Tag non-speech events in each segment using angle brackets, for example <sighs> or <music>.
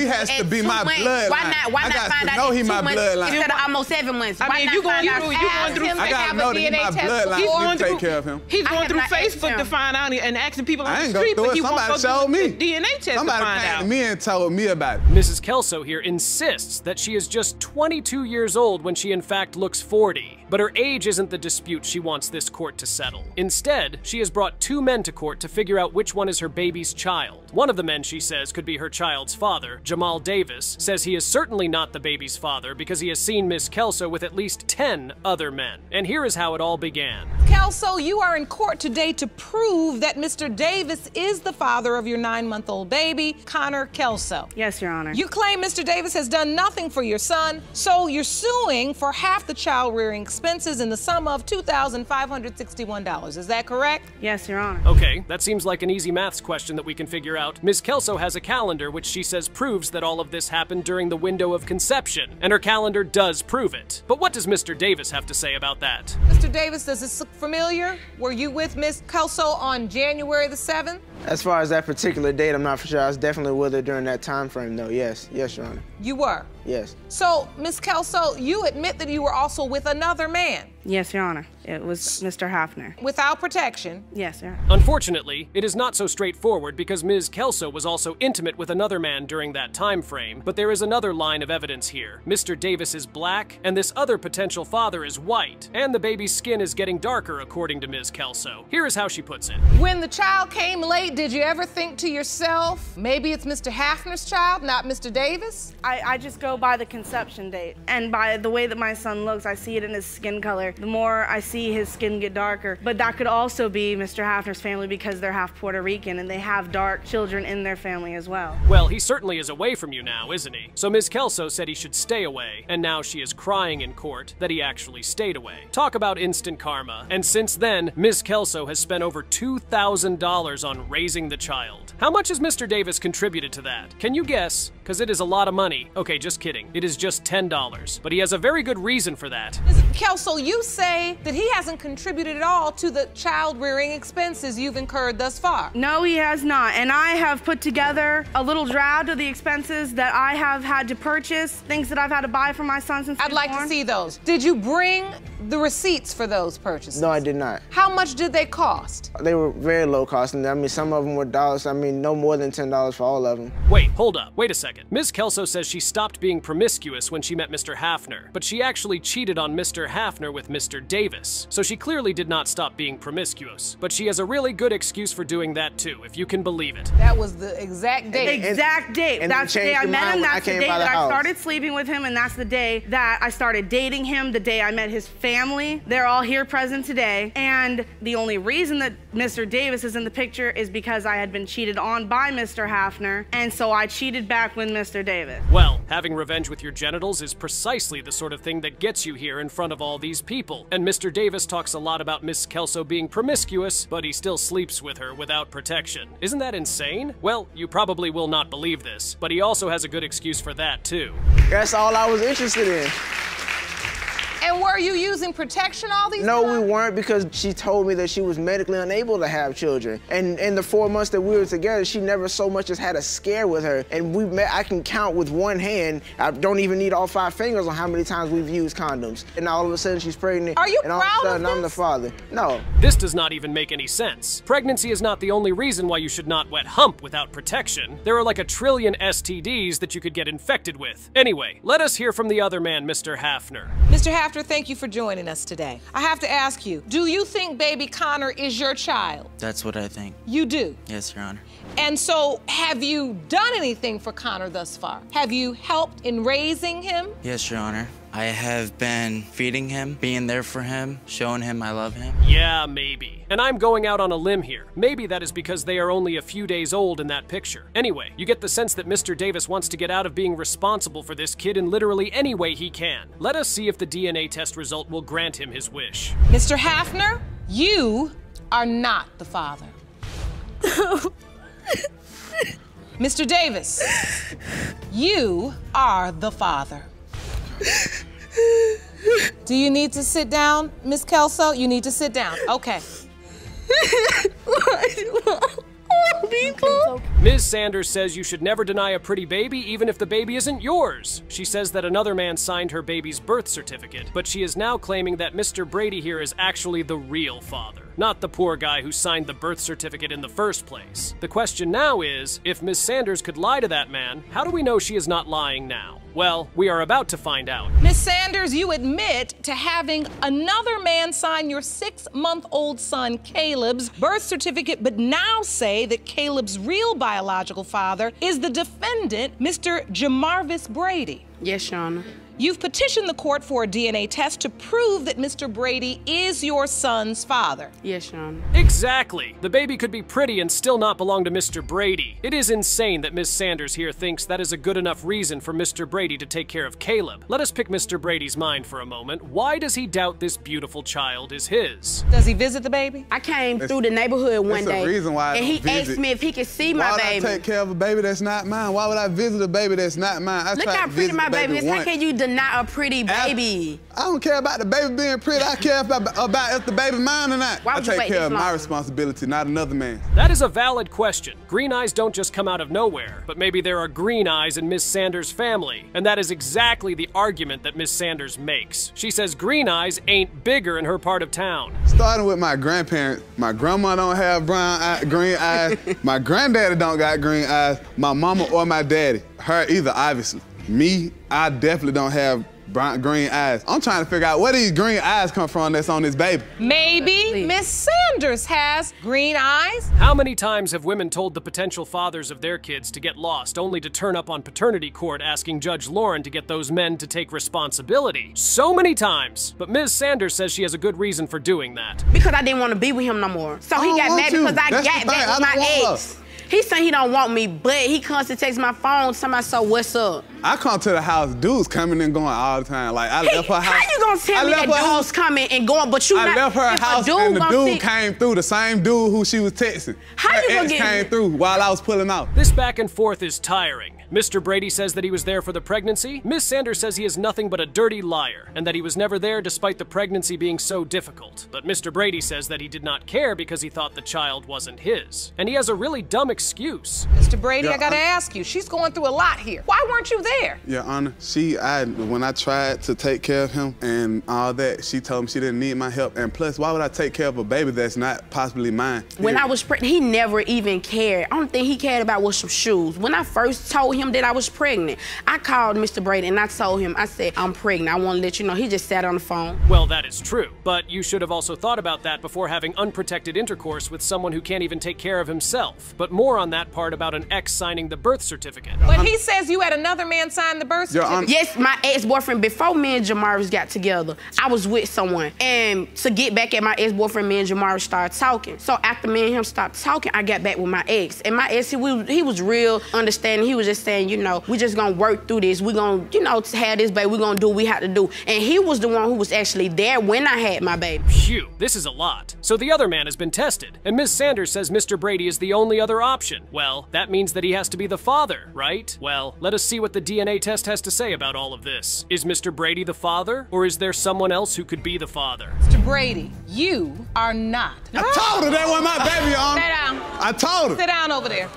He has at to be my months, bloodline. Why not? Why I not got find to out know in he two my months bloodline. instead of almost seven months? I Why mean, not you going find through, you going through. Him to I gotta have know a that he DNA my test bloodline. He's You going take through, care of him. He's going through Facebook to find out and asking people on the ain't gonna street, do but it. he won't Somebody go showed me. the DNA test Somebody to find out. me and told me about it. Mrs. Kelso here insists that she is just 22 years old when she in fact looks 40. But her age isn't the dispute she wants this court to settle. Instead, she has brought two men to court to figure out which one is her baby's child. One of the men, she says, could be her child's father. Jamal Davis says he is certainly not the baby's father because he has seen Miss Kelso with at least 10 other men. And here is how it all began. Kelso, you are in court today to prove that Mr. Davis is the father of your nine month old baby, Connor Kelso. Yes, Your Honor. You claim Mr. Davis has done nothing for your son, so you're suing for half the child rearing expenses in the sum of $2,561. Is that correct? yes, Your Honor. Okay, that seems like an easy maths question that we can figure out. Ms. Kelso has a calendar which she says proves that all of this happened during the window of conception, and her calendar does prove it. But what does Mr. Davis have to say about that? Mr. Davis, does this look familiar? Were you with Miss Kelso on January the 7th? As far as that particular date, I'm not for sure. I was definitely with her during that time frame, though. Yes, yes, Your Honor. You were. Yes. So, Miss Kelso, you admit that you were also with another man Yes, Your Honor. It was Mr. Hafner. without protection. Yes, Your Honor. Unfortunately, it is not so straightforward because Ms. Kelso was also intimate with another man during that time frame, but there is another line of evidence here. Mr. Davis is black, and this other potential father is white, and the baby's skin is getting darker according to Ms. Kelso. Here is how she puts it. When the child came late, did you ever think to yourself, maybe it's Mr. Hafner's child, not Mr. Davis? I, I just go by the conception date. And by the way that my son looks, I see it in his skin color. The more I see his skin get darker. But that could also be Mr. Hafner's family because they're half Puerto Rican and they have dark children in their family as well. Well, he certainly is away from you now, isn't he? So Ms. Kelso said he should stay away, and now she is crying in court that he actually stayed away. Talk about instant karma. And since then, Ms. Kelso has spent over $2,000 on raising the child. How much has Mr. Davis contributed to that? Can you guess? Because it is a lot of money. Okay, just kidding. It is just $10. But he has a very good reason for that. Kelso, you say that he hasn't contributed at all to the child rearing expenses you've incurred thus far. No, he has not. And I have put together a little draft of the expenses that I have had to purchase, things that I've had to buy for my son since I'd was like to see those. Did you bring the receipts for those purchases? No, I did not. How much did they cost? They were very low cost, and I mean, some of them were dollars. I mean, no more than ten dollars for all of them. Wait, hold up. Wait a second. Ms. Kelso says she stopped being promiscuous when she met Mr. Hafner, but she actually cheated on Mr. Hafner with Mr. Davis. So she clearly did not stop being promiscuous. But she has a really good excuse for doing that too, if you can believe it. That was the exact date. Exact date. and that's the day I met him. mind I That's the day by the that I started sleeping with him, and that's the day that I started dating him. The day I met his family. They're all here present today. And the only reason that Mr. Davis is in the picture is because I had been cheated on by Mr. Hafner, and so I cheated back with Mr. Davis. Well, having revenge with your genitals is precisely the sort of thing that gets you here in front of all these people. And Mr. Davis talks a lot about Miss Kelso being promiscuous, but he still sleeps with her without protection. Isn't that insane? Well, you probably will not believe this, but he also has a good excuse for that too. That's all I was interested in. And were you using protection all these No, times? we weren't because she told me that she was medically unable to have children. And in the four months that we were together, she never so much as had a scare with her. And we met, I can count with one hand. I don't even need all five fingers on how many times we've used condoms. And all of a sudden she's pregnant. Are you and all proud of a of sudden I'm the father. No. This does not even make any sense. Pregnancy is not the only reason why you should not wet hump without protection. There are like a trillion STDs that you could get infected with. Anyway, let us hear from the other man, Mr. Hafner. Mr. Thank you for joining us today. I have to ask you, do you think baby Connor is your child? That's what I think. You do. Yes, Your Honor. And so, have you done anything for Connor thus far? Have you helped in raising him? Yes, Your Honor. I have been feeding him, being there for him, showing him I love him. Yeah, maybe. And I'm going out on a limb here. Maybe that is because they are only a few days old in that picture. Anyway, you get the sense that Mr. Davis wants to get out of being responsible for this kid in literally any way he can. Let us see if the DNA test result will grant him his wish. Mr. Hafner, you are not the father. <laughs> Mr. Davis, you are the father. Do you need to sit down, Miss Kelso? You need to sit down. Okay. Ms. Sanders says you should never deny a pretty baby even if the baby isn't yours. She says that another man signed her baby's birth certificate, but she is now claiming that Mr. Brady here is actually the real father, not the poor guy who signed the birth certificate in the first place. The question now is, if Ms. Sanders could lie to that man, how do we know she is not lying now? Well, we are about to find out. Miss Sanders, you admit to having another man sign your six month old son Caleb's birth certificate, but now say that Caleb's real biological father is the defendant, Mr. Jamarvis Brady. Yes, Your Honor. You've petitioned the court for a DNA test to prove that Mr. Brady is your son's father. Yes, Your Honor. Exactly. The baby could be pretty and still not belong to Mr. Brady. It is insane that Miss Sanders here thinks that is a good enough reason for Mr. Brady to take care of Caleb. Let us pick Mr. Brady's mind for a moment. Why does he doubt this beautiful child is his? Does he visit the baby? I came through the neighborhood one It's a day, reason why I and he don't asked me if he could see my baby. Why my would baby. I take care of a baby that's not mine? Why would I visit a baby that's not mine? I Look how pretty my baby is. How can you deny a pretty baby? I don't care about the baby being pretty. I care about, about if the baby mine or not. Why I would you take wait care this of my responsibility, not another man. That is a valid question. Green eyes don't just come out of nowhere, but maybe there are green eyes in Miss Sanders' family, and that is exactly the argument that Miss Sanders makes. She says green eyes ain't bigger in her part of town. Starting with my grandparents, my grandma don't have brown eye, green eyes. <laughs> my granddaddy don't got green eyes. My mama or my daddy, her either, obviously. Me, I definitely don't have brown, green eyes. I'm trying to figure out where these green eyes come from that's on this baby. Maybe Miss Sanders has green eyes. How many times have women told the potential fathers of their kids to get lost only to turn up on paternity court asking Judge Lauren to get those men to take responsibility? So many times. But Ms. Sanders says she has a good reason for doing that. Because I didn't want to be with him no more. So he got mad you. because I That's the got thing. back with my want ex. He saying he don't want me, but he constantly texts my phone, talking about, so what's up? I come to the house, dudes coming and going all the time. Like I Hey, left her house. how you gonna tell I me left that her dude's house. coming and going, but you I not, left her house dude and the dude think- came through, the same dude who she was texting. How her you gonna ex get- came through while I was pulling out. This back and forth is tiring. Mr. Brady says that he was there for the pregnancy. Miss Sanders says he is nothing but a dirty liar and that he was never there despite the pregnancy being so difficult. But Mr. Brady says that he did not care because he thought the child wasn't his. And he has a really dumb excuse. Mr. Brady, Yeah, I gotta I'm- ask you. She's going through a lot here. Why weren't you there? Your Honor, she, I, when I tried to take care of him and all that, she told me she didn't need my help. And plus, why would I take care of a baby that's not possibly mine? When I was pregnant, he never even cared. Only thing he cared about was some shoes. When I first told him that I was pregnant, I called Mr. Brady and I told him, I said, I'm pregnant. I want to let you know. He just sat on the phone. Well, that is true, but you should have also thought about that before having unprotected intercourse with someone who can't even take care of himself. But more on that part about an ex signing the birth certificate. But he says you had another man sign the birth certificate. Yes, my ex-boyfriend, before me and Jamaris got together, I was with someone. And to get back at my ex-boyfriend, me and Jamaris started talking. So after me and him stopped talking, I got back with my ex. And my ex, he, was- he was real understanding. He was just saying, you know, we just gonna work through this. We gonna, you know, to have this baby, we gonna do what we had to do. And he was the one who was actually there when I had my baby. Phew, this is a lot. So the other man has been tested, and Ms. Sanders says Mr. Brady is the only other option. Well, that means that he has to be the father, right? Well, let us see what the DNA test has to say about all of this. Is Mr. Brady the father, or is there someone else who could be the father? Mr. Brady, you are not. I told her that wasn't my baby, Your Honor. Sit down. I told her. Sit down over there.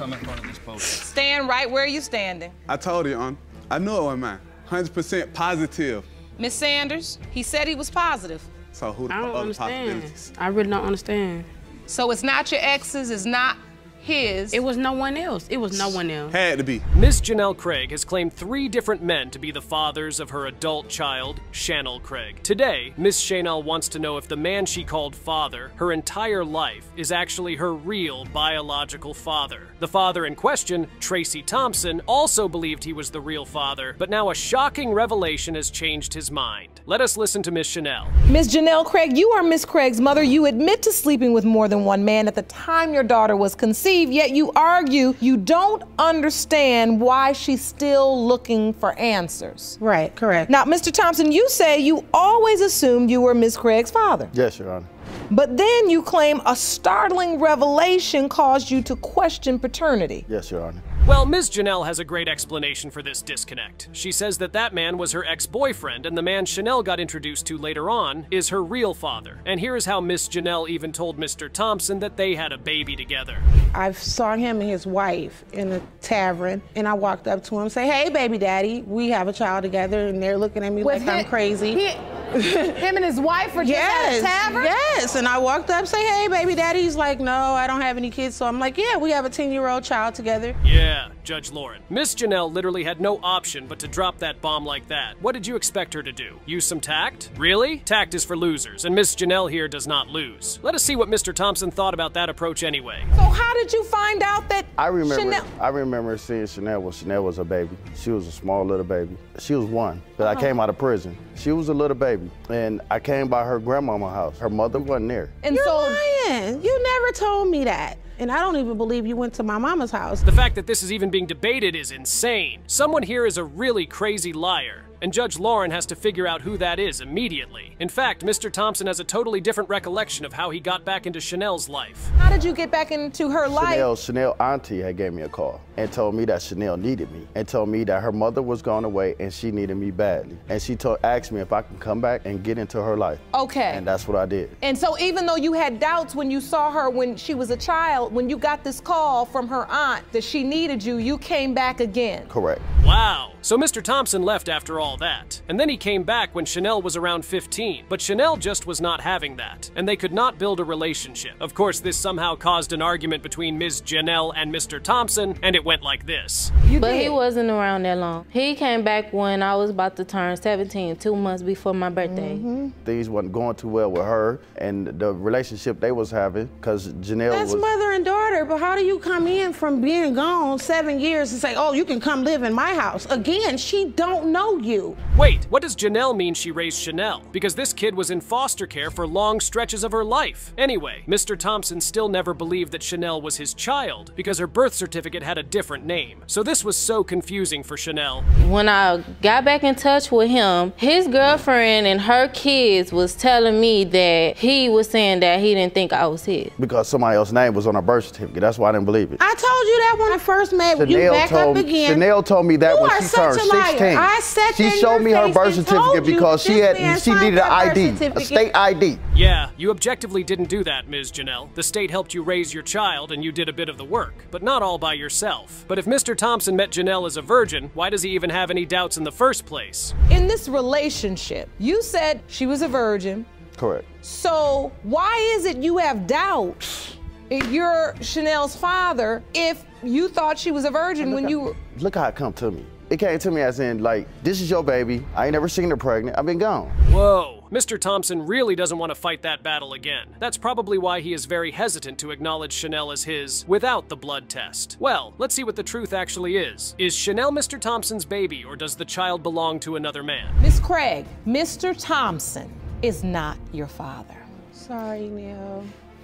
Stand right where you're standing. I told her, Your Honor. I knew it wasn't mine. 100% positive. Miss Sanders, he said he was positive. So who the I don't other understand. possibilities? I really don't understand. So it's not your ex's, it's not his. It was no one else. It was no one else. Had to be. Miss Janelle Craig has claimed three different men to be the fathers of her adult child, Chanel Craig. Today, Miss Chanel wants to know if the man she called father her entire life is actually her real biological father. The father in question, Tracy Thompson, also believed he was the real father, but now a shocking revelation has changed his mind. Let us listen to Miss Chanel. Miss Janelle Craig, you are Miss Craig's mother. You admit to sleeping with more than one man at the time your daughter was conceived, yet you argue you don't understand why she's still looking for answers. Right, correct. Now, Mr. Thompson, you say you always assumed you were Miss Craig's father. Yes, Your Honor. But then you claim a startling revelation caused you to question paternity. Yes, Your Honor. Well, Ms. Janelle has a great explanation for this disconnect. She says that that man was her ex-boyfriend, and the man Chanel got introduced to later on is her real father. And here is how Miss Janelle even told Mr. Thompson that they had a baby together. I saw him and his wife in a tavern, and I walked up to him, and say, "Hey, baby daddy, we have a child together," and they're looking at me Was like I'm crazy. he- him and his wife were just at a tavern? Yes, and I walked up, say, "Hey, baby daddy." He's like, "No, I don't have any kids." So I'm like, "Yeah, we have a 10 year old child together." Yeah, Judge Lauren. Miss Janelle literally had no option but to drop that bomb like that. What did you expect her to do? Use some tact? Really? Tact is for losers, and Miss Janelle here does not lose. Let us see what Mr. Thompson thought about that approach anyway. So how did you find out that I remember. Chanel? I remember seeing Chanel when Chanel was a baby. She was a small little baby. She was one, but Uh-huh. I came out of prison. She was a little baby, and I came by her grandmama house. Her mother wasn't there. And You're so lying. You never told me that, and I don't even believe you went to my mama's house. The fact that this is even being debated is insane. Someone here is a really crazy liar. And Judge Lauren has to figure out who that is immediately. In fact, Mr. Thompson has a totally different recollection of how he got back into Chanel's life. how did you get back into her life? Chanel, Chanel auntie had gave me a call and told me that Chanel needed me and told me that her mother was gone away and she needed me badly. And she told, asked me if I can come back and get into her life. Okay. And that's what I did. And so even though you had doubts when you saw her when she was a child, when you got this call from her aunt that she needed you, you came back again. Correct. Wow. So Mr. Thompson left after all that. And then he came back when Chanel was around 15. But Chanel just was not having that. And they could not build a relationship. Of course, this somehow caused an argument between Ms. Janelle and Mr. Thompson, and it went like this. You But did. he wasn't around that long. He came back when I was about to turn 17, two months before my birthday. Mm-hmm. Things wasn't going too well with her and the relationship they was having because Janelle That's was. mother and daughter, but how do you come in from being gone seven years and say, "Oh, you can come live in my house"? Again, she don't know you. Wait, what does Janelle mean she raised Chanel? Because this kid was in foster care for long stretches of her life. Anyway, Mr. Thompson still never believed that Chanel was his child because her birth certificate had a different name. So this was so confusing for Chanel. When I got back in touch with him, his girlfriend and her kids was telling me that he was saying that he didn't think I was his. because somebody else's name was on her birth certificate. That's why I didn't believe it. I told you that when I first met you. Back told, up again. Chanel told me that You when are she such turned a liar. 16. I sat she there in showed me her face birth certificate because she had she needed an ID, a state ID. Yeah, you objectively didn't do that, Ms. Janelle. The state helped you raise your child and you did a bit of the work, but not all by yourself. But if Mr. Thompson met Janelle as a virgin, why does he even have any doubts in the first place? In this relationship, you said she was a virgin. Correct. So why is it you have doubts if you're Chanel's father if you thought she was a virgin when you were Look how it come to me. It came to me as in like, this is your baby. I ain't never seen her pregnant. I've been gone. Whoa, Mr. Thompson really doesn't want to fight that battle again. That's probably why he is very hesitant to acknowledge Chanel as his without the blood test. Well, let's see what the truth actually is. Is Chanel Mr. Thompson's baby, or does the child belong to another man? Miss Craig, Mr. Thompson is not your father. Sorry, Neil.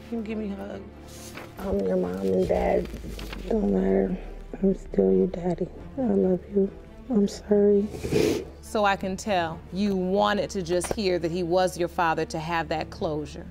Can you can give me a hug. I'm your mom and dad. Don't matter. I'm still your daddy. I love you. I'm sorry. So I can tell you wanted to just hear that he was your father to have that closure.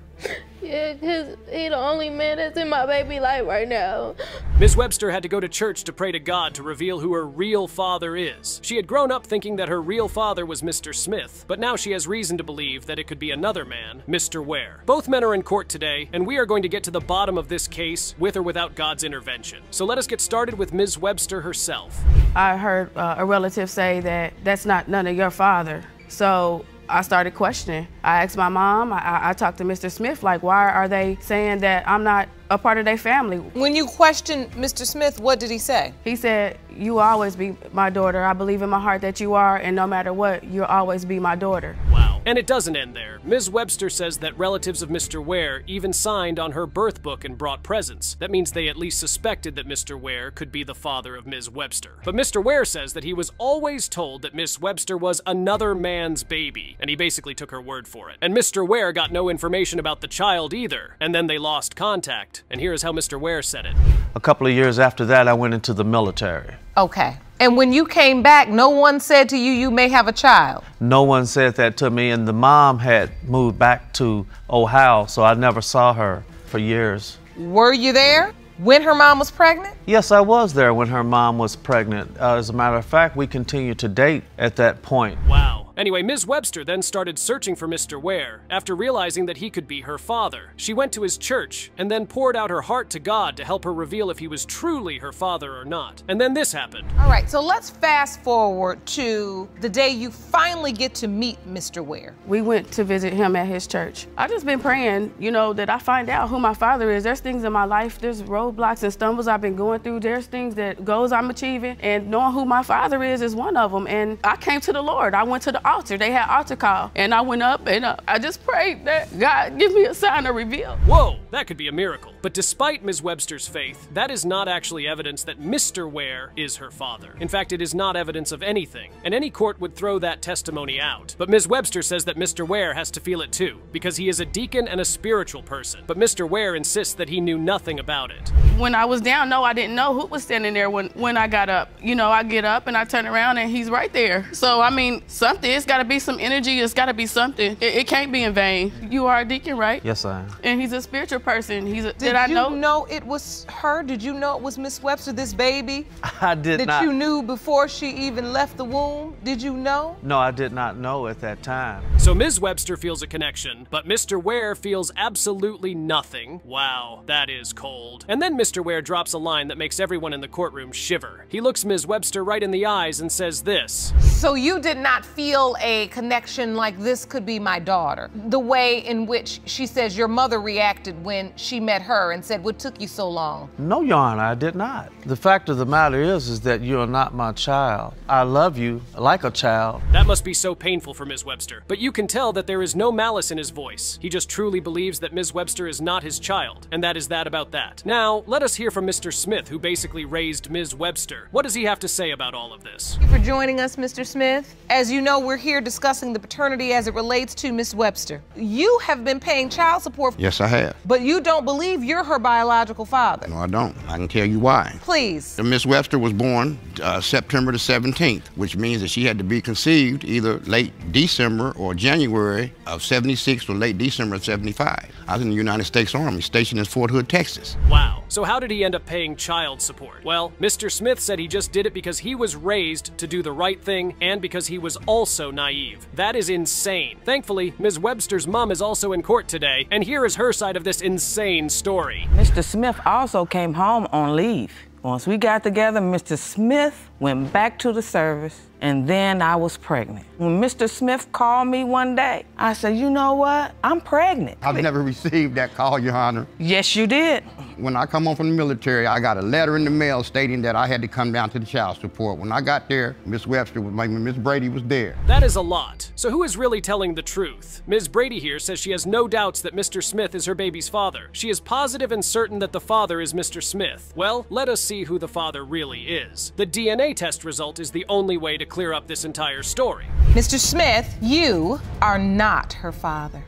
Yeah, because he the only man that's in my baby life right now. Ms. Webster had to go to church to pray to God to reveal who her real father is. She had grown up thinking that her real father was Mr. Smith, but now she has reason to believe that it could be another man, Mr. Ware. Both men are in court today, and we are going to get to the bottom of this case with or without God's intervention. So let us get started with Ms. Webster herself. I heard uh, a relative say that that's not none of your father. So I started questioning. I asked my mom, I- I, I talked to Mr. Smith, like, why are they saying that I'm not a part of their family? When you questioned Mr. Smith, what did he say? He said, You will always be my daughter. I believe in my heart that you are, and no matter what, you'll always be my daughter. Wow. And it doesn't end there. Ms. Webster says that relatives of Mr. Ware even signed on her birth book and brought presents. That means they at least suspected that Mr. Ware could be the father of Ms. Webster. But Mr. Ware says that he was always told that Miss Webster was another man's baby, and he basically took her word for it. And Mr. Ware got no information about the child either, and then they lost contact. And here is how Mr. Ware said it. A couple of years after that, I went into the military. Okay. And when you came back, no one said to you, you may have a child. No one said that to me, and the mom had moved back to Ohio, so I never saw her for years. Were you there? When her mom was pregnant? Yes, I was there when her mom was pregnant. Uh, as a matter of fact, we continued to date at that point. Wow. Anyway, Ms. Webster then started searching for Mr. Ware after realizing that he could be her father. She went to his church and then poured out her heart to God to help her reveal if he was truly her father or not. And then this happened. All right, so let's fast forward to the day you finally get to meet Mr. Ware. We went to visit him at his church. I've just been praying, you know, that I find out who my father is. There's things in my life, there's roadblocks and stumbles I've been going through. There's things that goals I'm achieving, and knowing who my father is is one of them. And I came to the Lord. I went to the altar. They had altar call, and I went up and uh, I just prayed that God give me a sign to reveal. Whoa, that could be a miracle. But despite Ms. Webster's faith, that is not actually evidence that Mr. Ware is her father. In fact, it is not evidence of anything, and any court would throw that testimony out. But Ms. Webster says that Mr. Ware has to feel it too, because he is a deacon and a spiritual person. But Mr. Ware insists that he knew nothing about it. When I was down, no, I didn't know who was standing there when, when I got up. You know, I get up and I turn around and he's right there. So, I mean, something, it's got to be some energy, it's got to be something. It, it, can't be in vain. You are a deacon, right? Yes, I am. And he's a spiritual person. He's a, did, did I you know? know it was her? Did you know it was Miss Webster, this baby? <laughs> I did that not. That you knew before she even left the womb? Did you know? No, I did not know at that time. So Ms. Webster feels a connection, but Mr. Ware feels absolutely nothing. Wow, that is cold. And then Mr. Ware drops a line that makes everyone in the courtroom shiver. He looks Ms. Webster right in the eyes and says this. So you did not feel a connection like this could be my daughter? The way in which she says your mother reacted when she met her and said, what took you so long? No, Your Honor, I did not. The fact of the matter is, is that you are not my child. I love you like a child. That must be so painful for Ms. Webster. But you can tell that there is no malice in his voice. He just truly believes that Ms. Webster is not his child, and that is that about that. Now, let us hear from Mr. Smith, who basically raised Ms. Webster. What does he have to say about all of this? Thank you for joining us, Mr. Smith. As you know, we're here discussing the paternity as it relates to Ms. Webster. You have been paying child support. Yes, I have. But you don't believe you're her biological father. No, I don't. I can tell you why. Please. Miss Webster was born uh, September the 17th, which means that she had to be conceived either late December or January of 76 or late December of 75. I was in the United States Army, stationed in Fort Hood, Texas. Wow. So how did he end up paying child support? Well, Mr. Smith said he just did it because he was raised to do the right thing and because he was also naive. That is insane. Thankfully, Ms. Webster's mom is also in court today, and here is her side of this insane story. Mr. Smith also came home on leave. Once we got together, Mr. Smith went back to the service, and then I was pregnant. When Mr. Smith called me one day, I said, you know what? I'm pregnant. I've never received that call, Your Honor. Yes, you did. When I come home from the military, I got a letter in the mail stating that I had to come down to the child support. When I got there, Miss Webster was like, Miss Brady was there. That is a lot. So who is really telling the truth? Ms. Brady here says she has no doubts that Mr. Smith is her baby's father. She is positive and certain that the father is Mr. Smith. Well, let us see who the father really is. The DNA test result is the only way to clear up this entire story. Mr. Smith, you are not her father.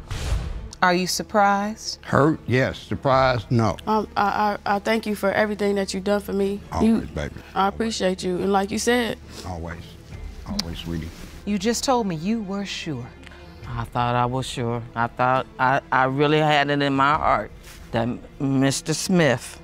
Are you surprised? Hurt? Yes. Surprised? No. Um, I, I, I thank you for everything that you've done for me. Always, you, baby. I appreciate you. And like you said, Always. Always, sweetie. You just told me you were sure. I thought I was sure. I thought I, I really had it in my heart that Mr. Smith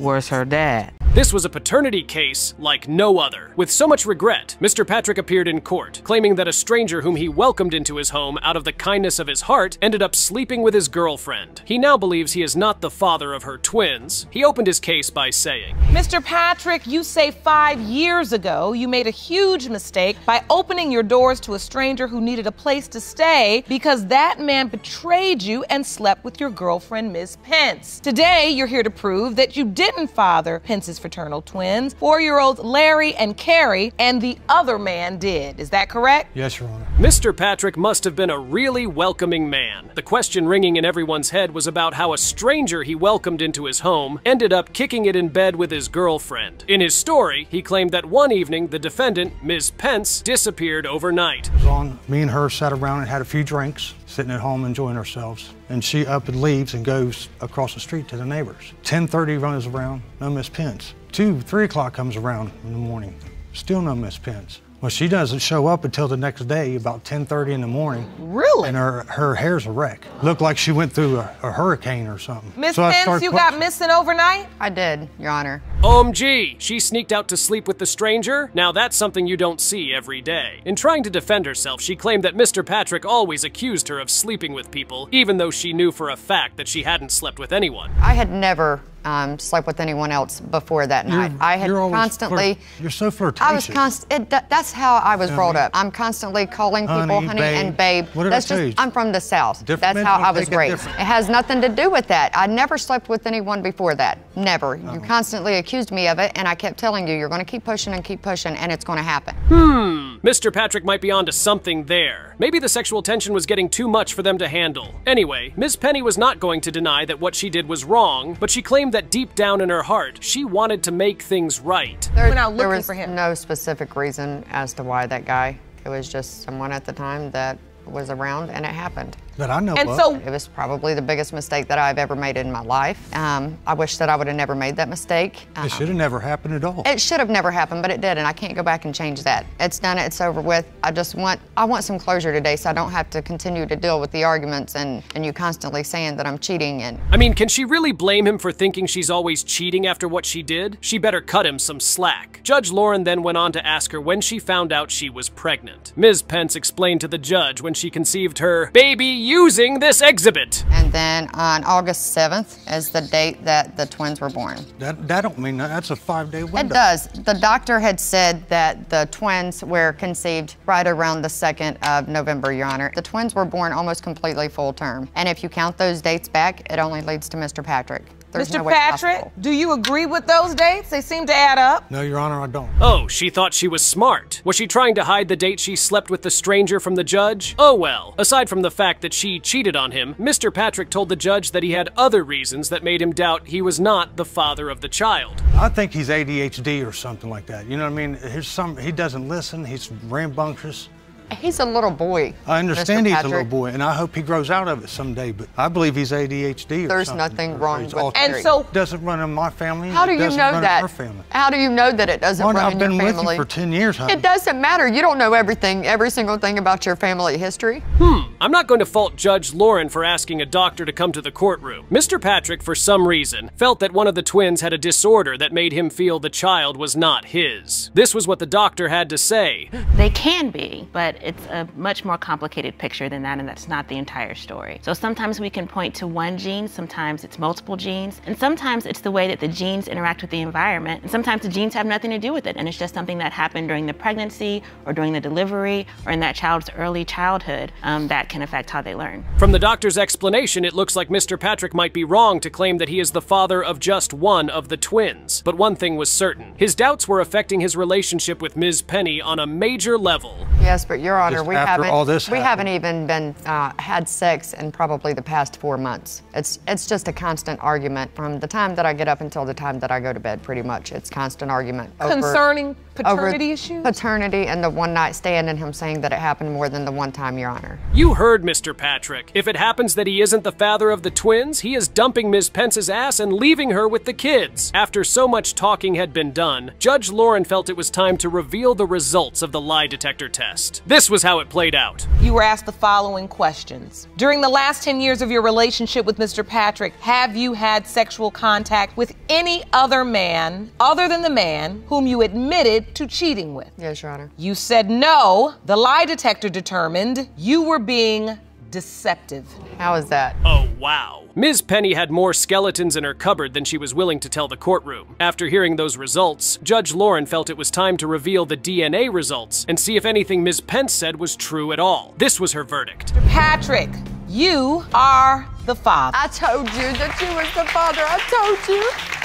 was her dad. This was a paternity case like no other. With so much regret, Mr. Patrick appeared in court, claiming that a stranger whom he welcomed into his home out of the kindness of his heart ended up sleeping with his girlfriend. He now believes he is not the father of her twins. He opened his case by saying, Mr. Patrick, you say five years ago you made a huge mistake by opening your doors to a stranger who needed a place to stay because that man betrayed you and slept with your girlfriend, Ms. Pence. Today, you're here to prove that you didn't father Pence's fraternal twins, four year olds Larry and Carrie, and the other man did. Is that correct? Yes, Your Honor. Mr. Patrick must have been a really welcoming man. The question ringing in everyone's head was about how a stranger he welcomed into his home ended up kicking it in bed with his girlfriend. In his story, he claimed that one evening the defendant, Ms. Pence, disappeared overnight. It on, me and her sat around and had a few drinks, sitting at home enjoying ourselves. And she up and leaves and goes across the street to the neighbors. 10.30 runs around, no Miss Pence. 2, 3 o'clock comes around in the morning, still no Miss Pence. Well, she doesn't show up until the next day, about 10:30 in the morning. Really? And her her hair's a wreck. Looked like she went through a, a hurricane or something. Miss So I Pence, you got missing overnight? I did, Your Honor. OMG, she sneaked out to sleep with the stranger? Now that's something you don't see every day. In trying to defend herself, she claimed that Mr. Patrick always accused her of sleeping with people, even though she knew for a fact that she hadn't slept with anyone. I had never um, slept with anyone else before that night. I had you're always constantly. flirt- you're so flirtatious. I was constant. That's how I was brought up. I'm constantly calling people Honey, honey, babe. and babe. What did I that's tell just. I'm from the South. Different that's how I was take it raised. different. It has nothing to do with that. I never slept with anyone before that. Never. Uh-huh. You constantly accused me of it, and I kept telling you you're going to keep pushing and keep pushing, and it's going to happen. Hmm, Mr. Patrick might be onto something there. Maybe the sexual tension was getting too much for them to handle. Anyway, Ms. Penny was not going to deny that what she did was wrong, but she claimed that deep down in her heart, she wanted to make things right. There, out there was for him. no specific reason as to why that guy. It was just someone at the time that was around, and it happened. That I know And of. so- It was probably the biggest mistake that I've ever made in my life. Um, I wish that I would have never made that mistake. it Um, should have never happened at all. it should have never happened, but it did, and I can't go back and change that. It's done. It's over with. I just want I want some closure today, so I don't have to continue to deal with the arguments and and you constantly saying that I'm cheating and I mean, can she really blame him for thinking she's always cheating after what she did? She better cut him some slack. Judge Lauren then went on to ask her when she found out she was pregnant. Ms. Pence explained to the judge when she conceived her baby using this exhibit. and then on August 7th is the date that the twins were born. That that don't mean that. That's a five-day window. It does. The doctor had said that the twins were conceived right around the 2nd of November, Your Honor. The twins were born almost completely full term. And if you count those dates back, it only leads to Mr. Patrick. There's Mr. Patrick, possible. do you agree with those dates? They seem to add up. No, Your Honor, I don't. Oh, she thought she was smart. Was she trying to hide the date she slept with the stranger from the judge? Oh well. Aside from the fact that she cheated on him, Mr. Patrick told the judge that he had other reasons that made him doubt he was not the father of the child. I think he's ADHD or something like that. You know what I mean? Here's some. He doesn't listen. He's rambunctious. He's a little boy. I understand he's a little boy, and I hope he grows out of it someday. But I believe he's ADHD or There's something. nothing wrong he's with autistic. And so- doesn't run in my family. How do it you doesn't know run in that? her family. How do you know that it doesn't Well, run I've in been your with family? you for 10 years, honey. It doesn't matter. You don't know everything, every single thing about your family history. Hmm, I'm not going to fault Judge Lauren for asking a doctor to come to the courtroom. Mr. Patrick, for some reason, felt that one of the twins had a disorder that made him feel the child was not his. This was what the doctor had to say. They can be, but it's a much more complicated picture than that, and that's not the entire story. So sometimes we can point to one gene, sometimes it's multiple genes, and sometimes it's the way that the genes interact with the environment, and sometimes the genes have nothing to do with it, and it's just something that happened during the pregnancy or during the delivery or in that child's early childhood um, that can affect how they learn. From the doctor's explanation, it looks like Mr. Patrick might be wrong to claim that he is the father of just one of the twins. But one thing was certain his doubts were affecting his relationship with Ms. Penny on a major level. Yes, but Your Honor, Just we after haven't all this we happened. haven't even been uh, had sex in probably the past four months. It's it's just a constant argument from the time that I get up until the time that I go to bed. Pretty much, it's constant argument over- Concerning over paternity issues? paternity, and the one night stand, and him saying that it happened more than the one time, Your Honor. You heard Mr. Patrick. If it happens that he isn't the father of the twins, he is dumping Ms. Pence's ass and leaving her with the kids. After so much talking had been done, Judge Lauren felt it was time to reveal the results of the lie detector test. This was how it played out. You were asked the following questions. During the last 10 years of your relationship with Mr. Patrick, have you had sexual contact with any other man other than the man whom you admitted to cheating with? Yes, Your Honor. You said no. The lie detector determined you were being deceptive. How is that? Oh, wow. Ms. Penny had more skeletons in her cupboard than she was willing to tell the courtroom. After hearing those results, Judge Lauren felt it was time to reveal the DNA results and see if anything Ms. Pence said was true at all. This was her verdict. Patrick, you are the father. I told you that you was the father. I told you.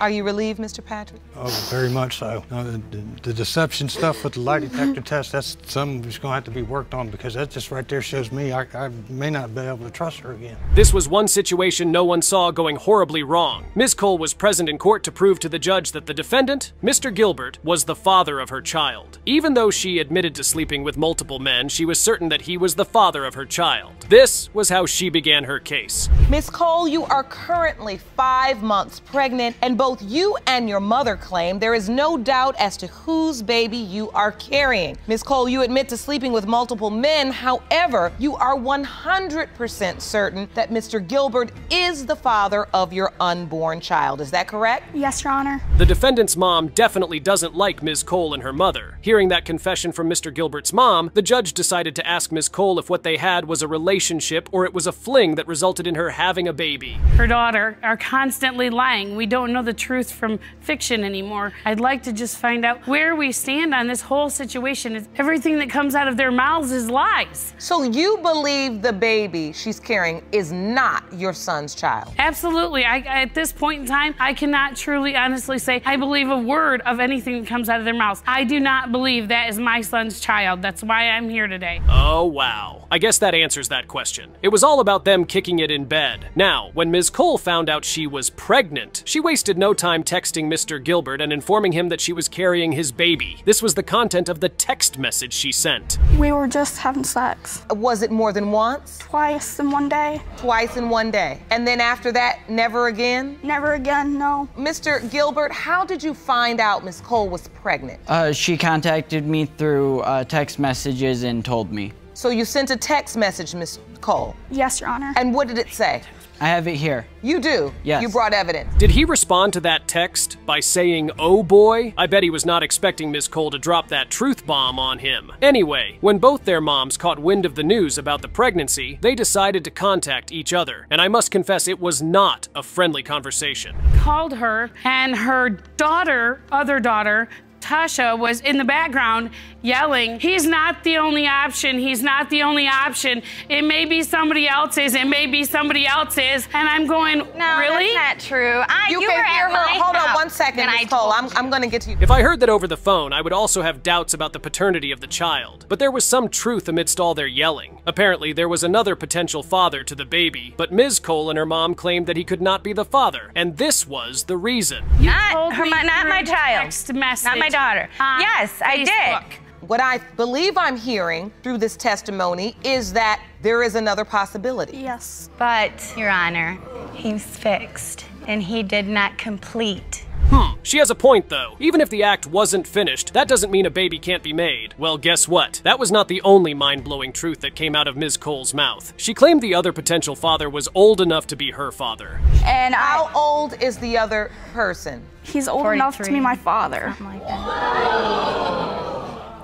Are you relieved, Mr. Patrick? Oh, very much so. No, the, the, the deception stuff with the lie detector test, that's something that's going to have to be worked on because that just right there shows me I, I may not be able to trust her again. This was one situation no one saw going horribly wrong. Ms. Cole was present in court to prove to the judge that the defendant, Mr. Gilbert, was the father of her child. Even though she admitted to sleeping with multiple men, she was certain that he was the father of her child. This was how she began her case. Miss Cole, you are currently five months pregnant, and both both you and your mother claim there is no doubt as to whose baby you are carrying. Ms. Cole, you admit to sleeping with multiple men. However, you are 100% certain that Mr. Gilbert is the father of your unborn child. Is that correct? Yes, Your Honor. The defendant's mom definitely doesn't like Ms. Cole and her mother. Hearing that confession from Mr. Gilbert's mom, the judge decided to ask Ms. Cole if what they had was a relationship or it was a fling that resulted in her having a baby. Her daughter are constantly lying. We don't know the truth from fiction anymore. I'd like to just find out where we stand on this whole situation. Is everything that comes out of their mouths is lies. So you believe the baby she's carrying is not your son's child? Absolutely. I, at this point in time, I cannot truly, honestly say I believe a word of anything that comes out of their mouths. I do not believe that is my son's child. That's why I'm here today. Oh, wow. I guess that answers that question. It was all about them kicking it in bed. Now, when Ms. Cole found out she was pregnant, she wasted no time texting Mr. Gilbert and informing him that she was carrying his baby. This was the content of the text message she sent. We were just having sex. Was it more than once? Twice in one day. Twice in one day. And then after that, never again? Never again, no. Mr. Gilbert, how did you find out Ms. Cole was pregnant? Uh, she contacted me through uh, text messages and told me. So you sent a text message, Ms. Cole? Yes, Your Honor. And what did it say? I have it here. You do? Yes. You brought evidence. Did he respond to that text by saying, oh boy? I bet he was not expecting Ms. Cole to drop that truth bomb on him. Anyway, when both their moms caught wind of the news about the pregnancy, they decided to contact each other. And I must confess, it was not a friendly conversation. Called her, and her daughter, other daughter, Tasha was in the background yelling, He's not the only option. He's not the only option. It may be somebody else's. It may be somebody else's. And I'm going, No, Really? that's not true. I, You, you, can were hear at her. Hold on house one second, when Ms. Cole. told I'm, I'm going to get to you. If I heard that over the phone, I would also have doubts about the paternity of the child. But there was some truth amidst all their yelling. Apparently, there was another potential father to the baby, but Ms. Cole and her mom claimed that he could not be the father, and this was the reason. Not her, my, not my child. Not my daughter. yes, I did. What I believe I'm hearing through this testimony is that there is another possibility. Yes. But, Your Honor, he's fixed and he did not complete. Hmm. She has a point, though. Even if the act wasn't finished, that doesn't mean a baby can't be made. Well, guess what? That was not the only mind blowing truth that came out of Ms. Cole's mouth. She claimed the other potential father was old enough to be her father. And how old is the other person? He's old enough to be my father.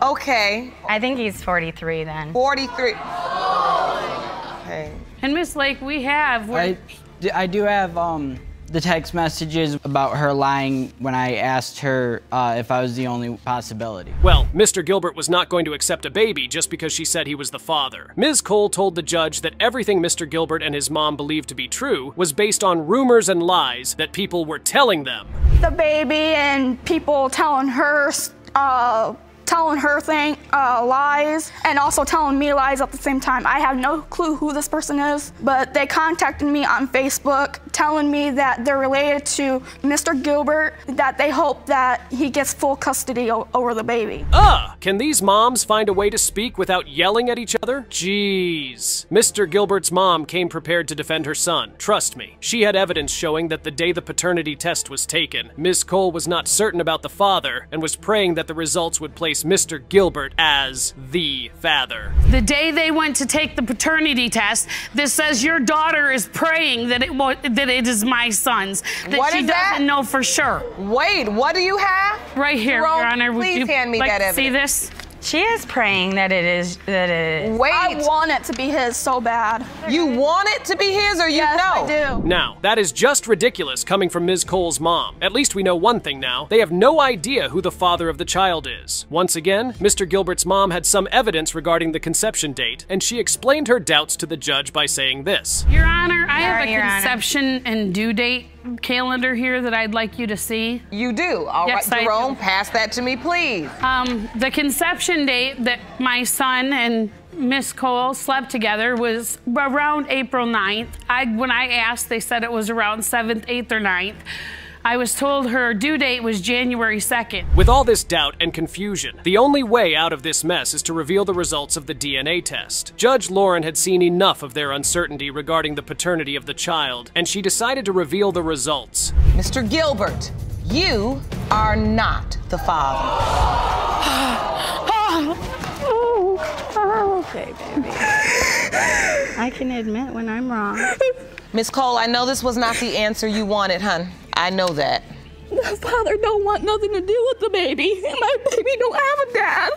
Okay. I think he's 43 then. 43. Okay. And Miss Lake, we have. I, I do have um, the text messages about her lying when I asked her uh, if I was the only possibility. Well, Mr. Gilbert was not going to accept a baby just because she said he was the father. Ms. Cole told the judge that everything Mr. Gilbert and his mom believed to be true was based on rumors and lies that people were telling them. The baby and people telling her, uh, telling her thing, uh, lies, and also telling me lies at the same time. I have no clue who this person is, but they contacted me on Facebook telling me that they're related to Mr. Gilbert, that they hope that he gets full custody over the baby. Ah, can these moms find a way to speak without yelling at each other? Jeez. Mr. Gilbert's mom came prepared to defend her son. Trust me, she had evidence showing that the day the paternity test was taken, Miss Cole was not certain about the father and was praying that the results would place Mr. Gilbert as the father. The day they went to take the paternity test, this says your daughter is praying that it wa- that it is my son's. That What she is doesn't that? know for sure. Wait, what do you have? Right here, Jerome, Your Honor. Would please you hand me like that to see this? She is praying that it is that it is. Wait. I want it to be his so bad. You want it to be his or you yes, know? I do. Now, that is just ridiculous coming from Ms. Cole's mom. At least we know one thing now. They have no idea who the father of the child is. Once again, Mr. Gilbert's mom had some evidence regarding the conception date, and she explained her doubts to the judge by saying this. Your Honor, I have Sorry, a Your Honor. conception and due date calendar here that I'd like you to see. You do. All right, Yes, I Jerome, pass that to me, please. Um, the conception date that my son and Miss Cole slept together was around April 9th. I, when I asked, they said it was around 7th, 8th, or 9th. I was told her due date was January 2nd. With all this doubt and confusion, the only way out of this mess is to reveal the results of the DNA test. Judge Lauren had seen enough of their uncertainty regarding the paternity of the child, and she decided to reveal the results. Mr. Gilbert, you are not the father. <sighs> okay, oh, baby. I can admit when I'm wrong. <laughs> Miss Cole, I know this was not the answer you wanted, hun. I know that. The father don't want nothing to do with the baby. <laughs> My baby don't have a dad.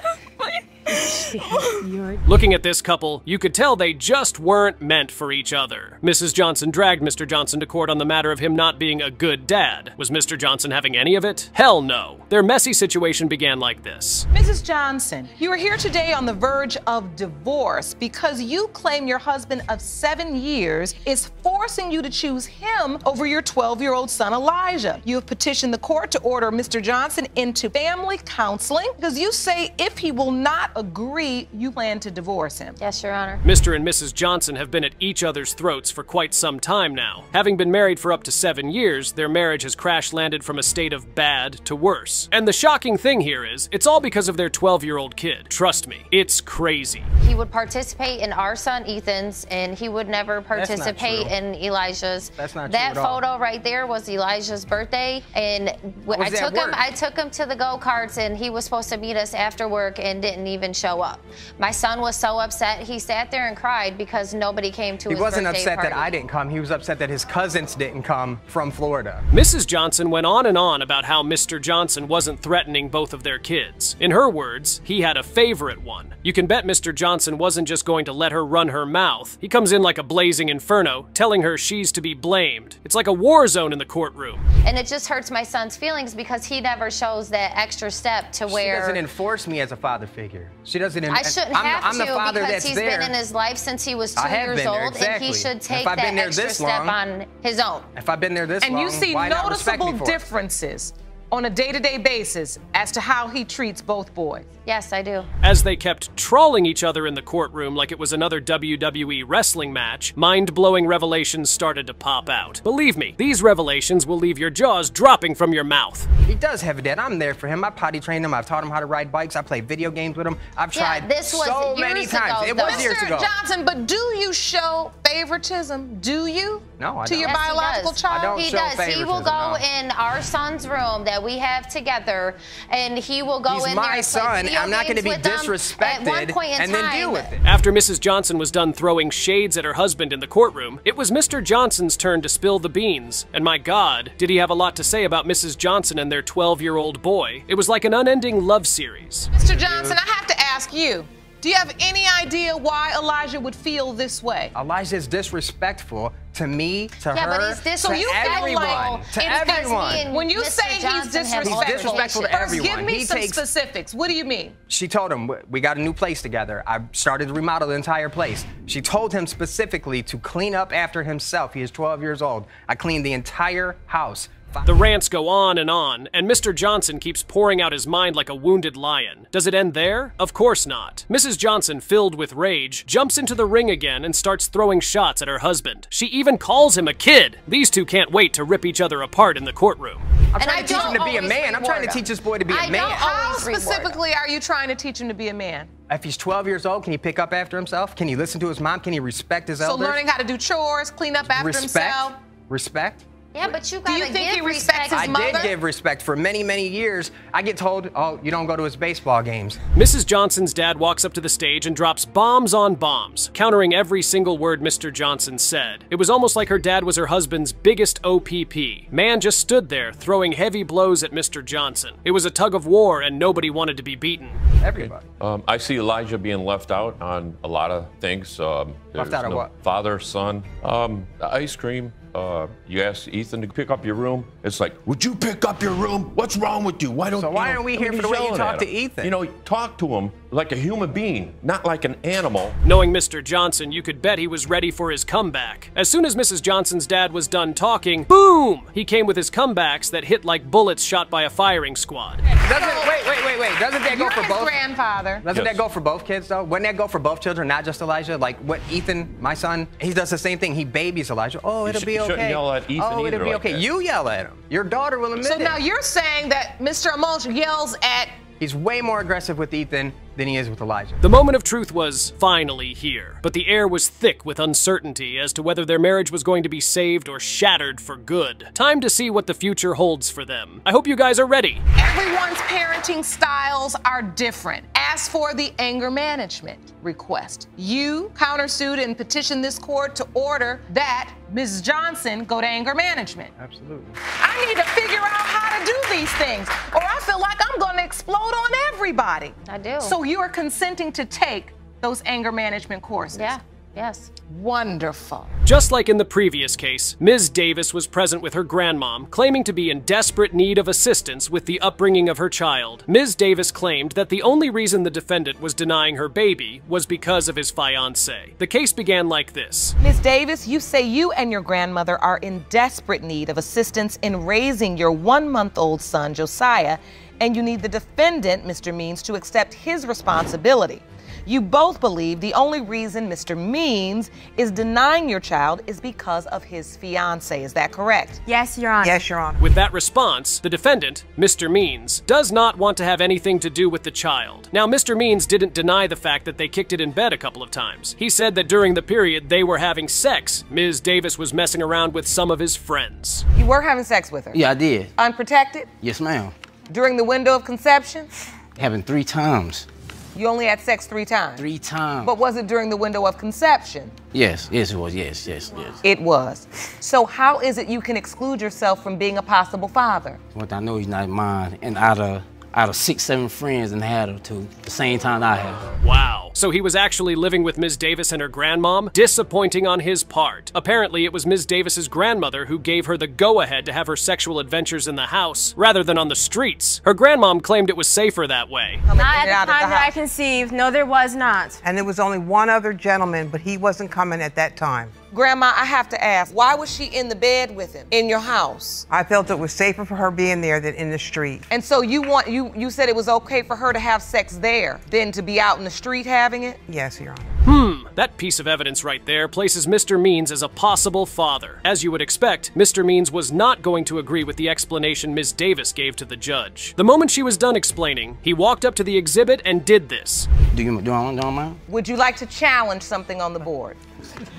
<laughs> <laughs> Looking at this couple, you could tell they just weren't meant for each other. Mrs. Johnson dragged Mr. Johnson to court on the matter of him not being a good dad. Was Mr. Johnson having any of it? Hell no. Their messy situation began like this. Mrs. Johnson, you are here today on the verge of divorce because you claim your husband of seven years is forcing you to choose him over your 12 year old son Elijah. You have petitioned the court to order Mr. Johnson into family counseling because you say if he will not agree, you plan to divorce him. Yes, Your Honor. Mr. and Mrs. Johnson have been at each other's throats for quite some time now. Having been married for up to seven years, their marriage has crash landed from a state of bad to worse. And the shocking thing here is, it's all because of their 12 year old kid. Trust me, it's crazy. He would participate in our son Ethan's, and he would never participate in Elijah's. That's not that true at all. photo right there was Elijah's birthday, and I it at took him. I took him to the go karts, and he was supposed to meet us after work, and didn't even show up. My son was so upset. He sat there and cried because nobody came to He his wasn't upset party. that I didn't come. He was upset that his cousins didn't come from Florida. Mrs. Johnson went on and on about how Mr. Johnson wasn't threatening both of their kids. In her words, he had a favorite one. You can bet Mr. Johnson wasn't just going to let her run her mouth. He comes in like a blazing inferno, telling her she's to be blamed. It's like a war zone in the courtroom. And it just hurts my son's feelings because he never shows that extra step to She where doesn't enforce me as a father figure. She doesn't. I shouldn't I'm, have I'm to the father because that's he's there. been in his life since he was two years been there, old, and he exactly. should If take I've been that there extra this step long- on his own. if I've been there this and long, you see why not respect noticeable me for differences on a day-to-day basis as to how he treats both boys. Yes, I do. As they kept trawling each other in the courtroom like it was another WWE wrestling match, mind blowing revelations started to pop out. Believe me, these revelations will leave your jaws dropping from your mouth. He does have a dad. I'm there for him. I potty trained him. I've taught him how to ride bikes. I play video games with him. I've Yeah, tried this was so years many times. ago, it though. was years Mr. ago. Johnson, but do you show favoritism? Do you? No, I To don't. your Yes, he biological does. child? he does. He will go in our son's room that we have together, and he will go He's in my there and play son. video I'm not gonna be with. At one disrespected point in and then deal with it. After Mrs. Johnson was done throwing shades at her husband in the courtroom, it was Mr. Johnson's turn to spill the beans. And my God, did he have a lot to say about Mrs. Johnson and their 12 year old boy? It was like an unending love series. Mr. Johnson, I have to ask you. Do you have any idea why Elijah would feel this way? Elijah is disrespectful to me, to Yeah, her, but he's to disrespectful. you everyone, like to everyone. me When you Mr. say he's Johnson have disrespectful, He's disrespectful to relationship. First, give me He some takes- specifics. What do you mean? She told him we got a new place together. I started to remodel the entire place. She told him specifically to clean up after himself. He is 12 years old. I cleaned the entire house. The rants go on and on, and Mr. Johnson keeps pouring out his mind like a wounded lion. Does it end there? Of course not. Mrs. Johnson, filled with rage, jumps into the ring again and starts throwing shots at her husband. She even calls him a kid. These two can't wait to rip each other apart in the courtroom. I'm trying to teach him to be a man. I'm trying to teach this boy to be a man. How specifically are you trying to teach him to be a man? If he's 12 years old, can he pick up after himself? Can he listen to his mom? Can he respect his So elders? So learning how to do chores, clean up after respect. himself. Respect. Yeah, but you Do gotta you think give he respects respect. his I mother? did give respect for many, many years. I get told, oh, you don't go to his baseball games. Mrs. Johnson's dad walks up to the stage and drops bombs on bombs, countering every single word Mr. Johnson said. It was almost like her dad was her husband's biggest OPP. Man just stood there, throwing heavy blows at Mr. Johnson. It was a tug of war, and nobody wanted to be beaten. Everybody. Um, I see Elijah being left out on a lot of things. Um, Left there's out of what? Father, son, um, ice cream. Uh, you ask Ethan to pick up your room. It's like, would you pick up your room? What's wrong with you? Why don't? So you why know, aren't we here for the way you talk to. Ethan? You know, talk to him like a human being, not like an animal. Knowing Mr. Johnson, you could bet he was ready for his comeback. As soon as Mrs. Johnson's dad was done talking, boom! He came with his comebacks that hit like bullets shot by a firing squad. Doesn't, wait, wait, wait, wait, wait. Doesn't that go You're for both? grandfather. Doesn't Yes. that go for both kids though? Wouldn't that go for both children, not just Elijah? Like what Ethan, my son, he does the same thing. He babies Elijah. Oh, it'll sh- be you okay. shouldn't yell at Ethan oh, it'll be like okay. that. You yell at him. Your daughter will admit So it. now you're saying that Mr. Amolch yells at He's way more aggressive with Ethan than he is with Elijah. The moment of truth was finally here, but the air was thick with uncertainty as to whether their marriage was going to be saved or shattered for good. Time to see what the future holds for them. I hope you guys are ready. everyone's parenting styles are different. As for the anger management request, you countersued and petitioned this court to order that Ms. Johnson go to anger management. Absolutely. I need to figure out how to do these things, or I feel like I'm going to explode on everybody. I do. So you are consenting to take those anger management courses? Yeah. Yes. Wonderful. Just like in the previous case, Ms. Davis was present with her grandmom, claiming to be in desperate need of assistance with the upbringing of her child. Ms. Davis claimed that the only reason the defendant was denying her baby was because of his fiancé. The case began like this. Ms. Davis, you say you and your grandmother are in desperate need of assistance in raising your one month old son, Josiah, and you need the defendant, Mr. Means, to accept his responsibility. You both believe the only reason Mr. Means is denying your child is because of his fiance. Is that correct? Yes, Your Honor. Yes, Your Honor. With that response, the defendant, Mr. Means, does not want to have anything to do with the child. Now, Mr. Means didn't deny the fact that they kicked it in bed a couple of times. He said that during the period they were having sex, Ms. Davis was messing around with some of his friends. You were having sex with her? Yeah, I did. Unprotected? Yes, ma'am. During the window of conception? Having three times. You only had sex three times? Three times. But was it during the window of conception? Yes, yes, it was. Yes, yes, yes. It was. So how is it you can exclude yourself from being a possible father? Well, I know he's not mine, and out of out of six, seven friends, and had her to the same time I had her. Wow. So he was actually living with Ms. Davis and her grandmom? Disappointing on his part. Apparently, it was Ms. Davis's grandmother who gave her the go ahead to have her sexual adventures in the house rather than on the streets. Her grandmom claimed it was safer that way. Not at the time that I conceived. No, there was not. And there was only one other gentleman, but he wasn't coming at that time. Grandma, I have to ask, why was she in the bed with him in your house? I felt it was safer for her being there than in the street. And so you want you you said it was okay for her to have sex there than to be out in the street having it? Yes, Your Honor. Hmm, that piece of evidence right there places Mr. Means as a possible father. As you would expect, Mr. Means was not going to agree with the explanation Ms. Davis gave to the judge. The moment she was done explaining, he walked up to the exhibit and did this. Do you do I don't mind? Would you like to challenge something on the board?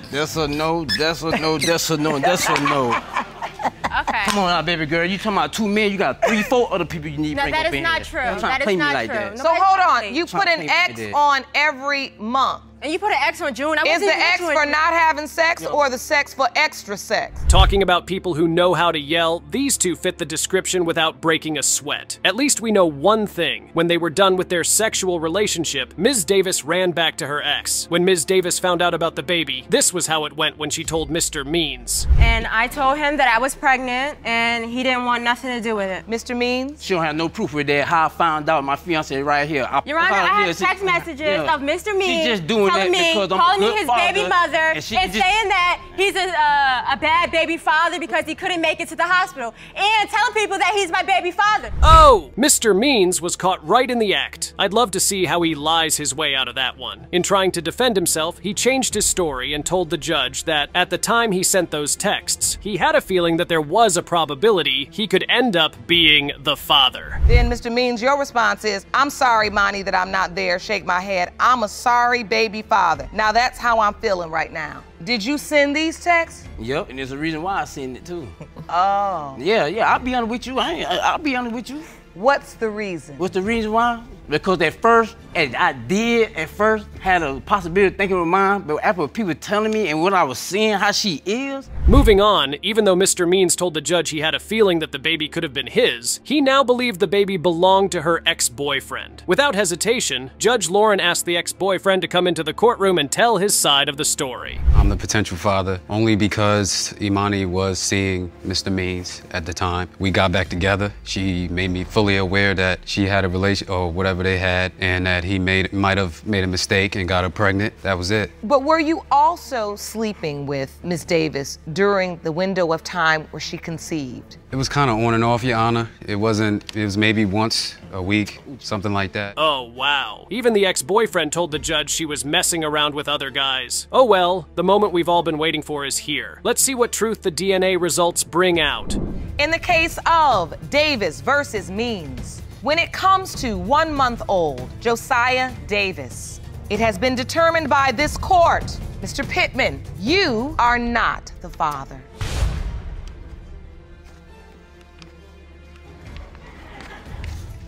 That's a no. That's a no. That's a no. That's a no. Okay. Come on now, baby girl. You talking about two men? You got three, four other people you need to No, bring that up is in not here. true. Don't try That to is play not like true. that. So hold on, you put an play me like X on every month. And you put an X on June. I Is the X for it. not having sex or the sex for extra sex? Talking about people who know how to yell, these two fit the description without breaking a sweat. At least we know one thing. When they were done with their sexual relationship, Ms. Davis ran back to her ex. When Ms. Davis found out about the baby, this was how it went when she told Mr. Means. And I told him that I was pregnant and he didn't want nothing to do with it. Mr. Means? She don't have no proof with that. How I found out my fiance right here. I, Your Honor, I have text messages yeah. of Mr. Means She just doing telling that me, I'm calling me his father, baby mother and and, she can just- saying that he's a, uh, a bad baby father because he couldn't make it to the hospital and telling people that he's my baby father. Oh! Mr. Means was caught right in the act. I'd love to see how he lies his way out of that one. In trying to defend himself, he changed his story and told the judge that at the time he sent those texts, he had a feeling that there was a probability he could end up being the father. Then, Mr. Means, your response is, I'm sorry, Monty, that I'm not there. Shake my head. I'm a sorry baby father. Now, that's how I'm feeling right now. Did you send these texts? Yep, and there's a reason why I seen it too. <laughs> Oh. Yeah, yeah, I'll be honest with you. I ain't, I'll be honest with you. What's the reason? What's the reason why? Because at first, as I did at first had a possibility of thinking of mine, but after people telling me and what I was seeing, how she is, Moving on, even though Mr. Means told the judge he had a feeling that the baby could have been his, he now believed the baby belonged to her ex boyfriend. Without hesitation, Judge Lauren asked the ex boyfriend to come into the courtroom and tell his side of the story. I'm the potential father only because Imani was seeing Mr. Means at the time. We got back together. She made me fully aware that she had a relation or whatever whatever they had, and that he made might have made a mistake and got her pregnant. That was it. But were you also sleeping with Miss Davis during the window of time where she conceived? It was kind of on and off, Your Honor. It wasn't. It was maybe once a week, something like that. Oh, wow. Even the ex boyfriend told the judge she was messing around with other guys. Oh well, the moment we've all been waiting for is here. Let's see what truth the DNA results bring out. In the case of Davis versus Means, when it comes to one month old Josiah Davis, it has been determined by this court, Mr. Pittman, you are not the father.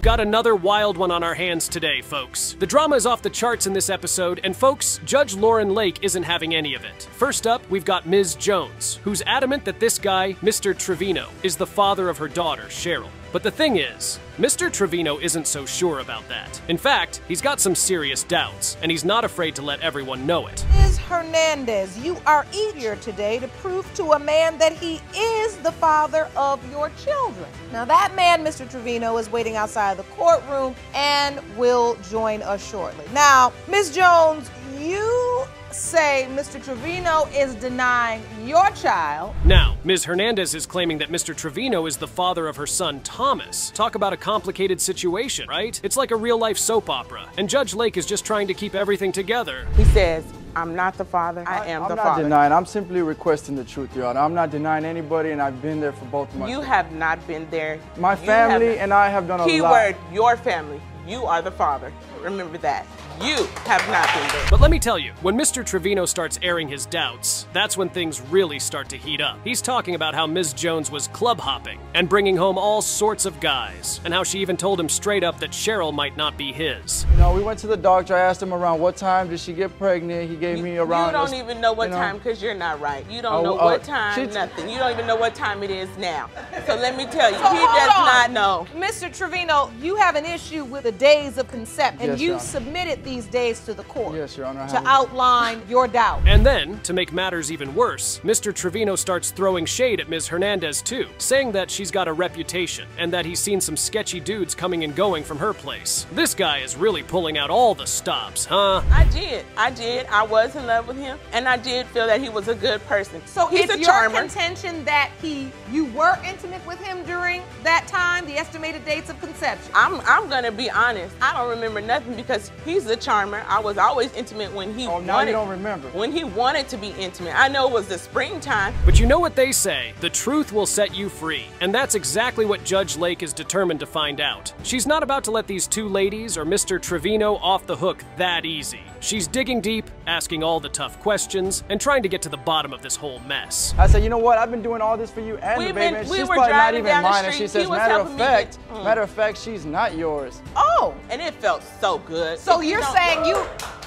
Got another wild one on our hands today, folks. The drama is off the charts in this episode, and folks, Judge Lauren Lake isn't having any of it. First up, we've got Ms. Jones, who's adamant that this guy, Mr. Trevino, is the father of her daughter, Cheryl. But the thing is, Mr. Trevino isn't so sure about that. In fact, he's got some serious doubts, and he's not afraid to let everyone know it. Ms. Hernandez, you are eager today to prove to a man that he is the father of your children. Now, that man, Mr. Trevino, is waiting outside the courtroom and will join us shortly. Now, Ms. Jones, you say Mr. Trevino is denying your child. Now, Ms. Hernandez is claiming that Mr. Trevino is the father of her son, Thomas. Talk about a complicated situation, right? It's like a real life soap opera, and Judge Lake is just trying to keep everything together. He says, I'm not the father, I am I'm the not denying. I'm simply requesting the truth, Your Honor. I'm not denying anybody, and I've been there for both of my. You have not been there. My You family have- and I have done a lot. Keyword, your family. You are the father. Remember that. You have not been there. But let me tell you, when Mr. Trevino starts airing his doubts, that's when things really start to heat up. He's talking about how Ms. Jones was club hopping and bringing home all sorts of guys, and how she even told him straight up that Cheryl might not be his. You know, we went to the doctor. I asked him around what time did she get pregnant. He gave me around. You don't even know what you know. time because you're not right. You don't Oh, know oh, what time, she's- nothing. You don't even know what time it is now. So let me tell you, So he does on. not know. Mr. Trevino, you have an issue with the days of conception, and Yes, you Your submitted these days to the court Yes, Your Honor. To outline your doubt. And then, to make matters even worse, Mr. Trevino starts throwing shade at Ms. Hernandez too, saying that she's got a reputation and that he's seen some sketchy dudes coming and going from her place. This guy is really pulling out all the stops, huh? I did. I did. I was in love with him, and I did feel that he was a good person. So he's it's a your charmer. contention that he, you were intimate with him during that time, the estimated dates of conception. I'm I'm gonna be honest. I don't remember nothing because he's a charmer. I was always intimate when he Oh, now wanted. you don't remember. When he wanted to be intimate. I know it was the springtime. But you know what they say the truth will set you free. And that's exactly what Judge Lake is determined to find out. She's not about to let these two ladies or Mr. Trevino off the hook that easy. She's digging deep, asking all the tough questions, and trying to get to the bottom of this whole mess. I said, you know what? I've been doing all this for you and We've the baby. been- and we she's were probably not driving even down the mine. And she street. He says, matter of fact, get- mm. matter of fact, she's not yours. Oh, and it felt so good. So If you you're don't- saying you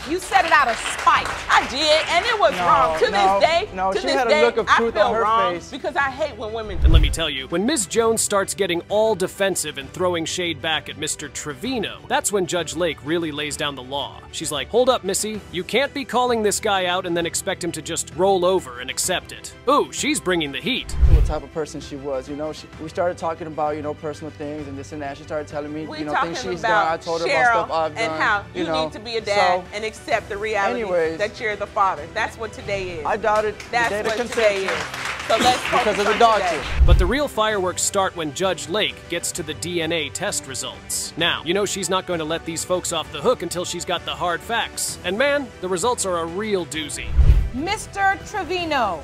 you said it out of spite. I did, and it was No, wrong. To no, this day, no, to she this had a day, look of I truth feel on her wrong face. because I hate when women. And let me tell you, when Ms. Jones starts getting all defensive and throwing shade back at Mr. Trevino, that's when Judge Lake really lays down the law. She's like, hold up, Missy. You can't be calling this guy out and then expect him to just roll over and accept it. Ooh, she's bringing the heat. What type of person she was, you know? She, we started talking about, you know, personal things and this and that. She started telling me, We you know, things she's about done. I told her Cheryl about stuff I've and done. how you, you, know. need to be a dad So, and accept the reality Anyways. that you're the father. That's what today is. I doubted That's day what conception. today is. So let's Because of the on doctor. today. But the real fireworks start when Judge Lake gets to the DNA test results. Now, you know she's not going to let these folks off the hook until she's got the hard facts. And man, the results are a real doozy. Mr. Trevino,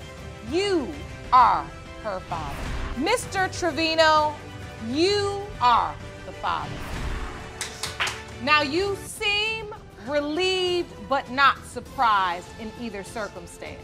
you are her father. Mr. Trevino, you are the father. Now you seem relieved but not surprised in either circumstance.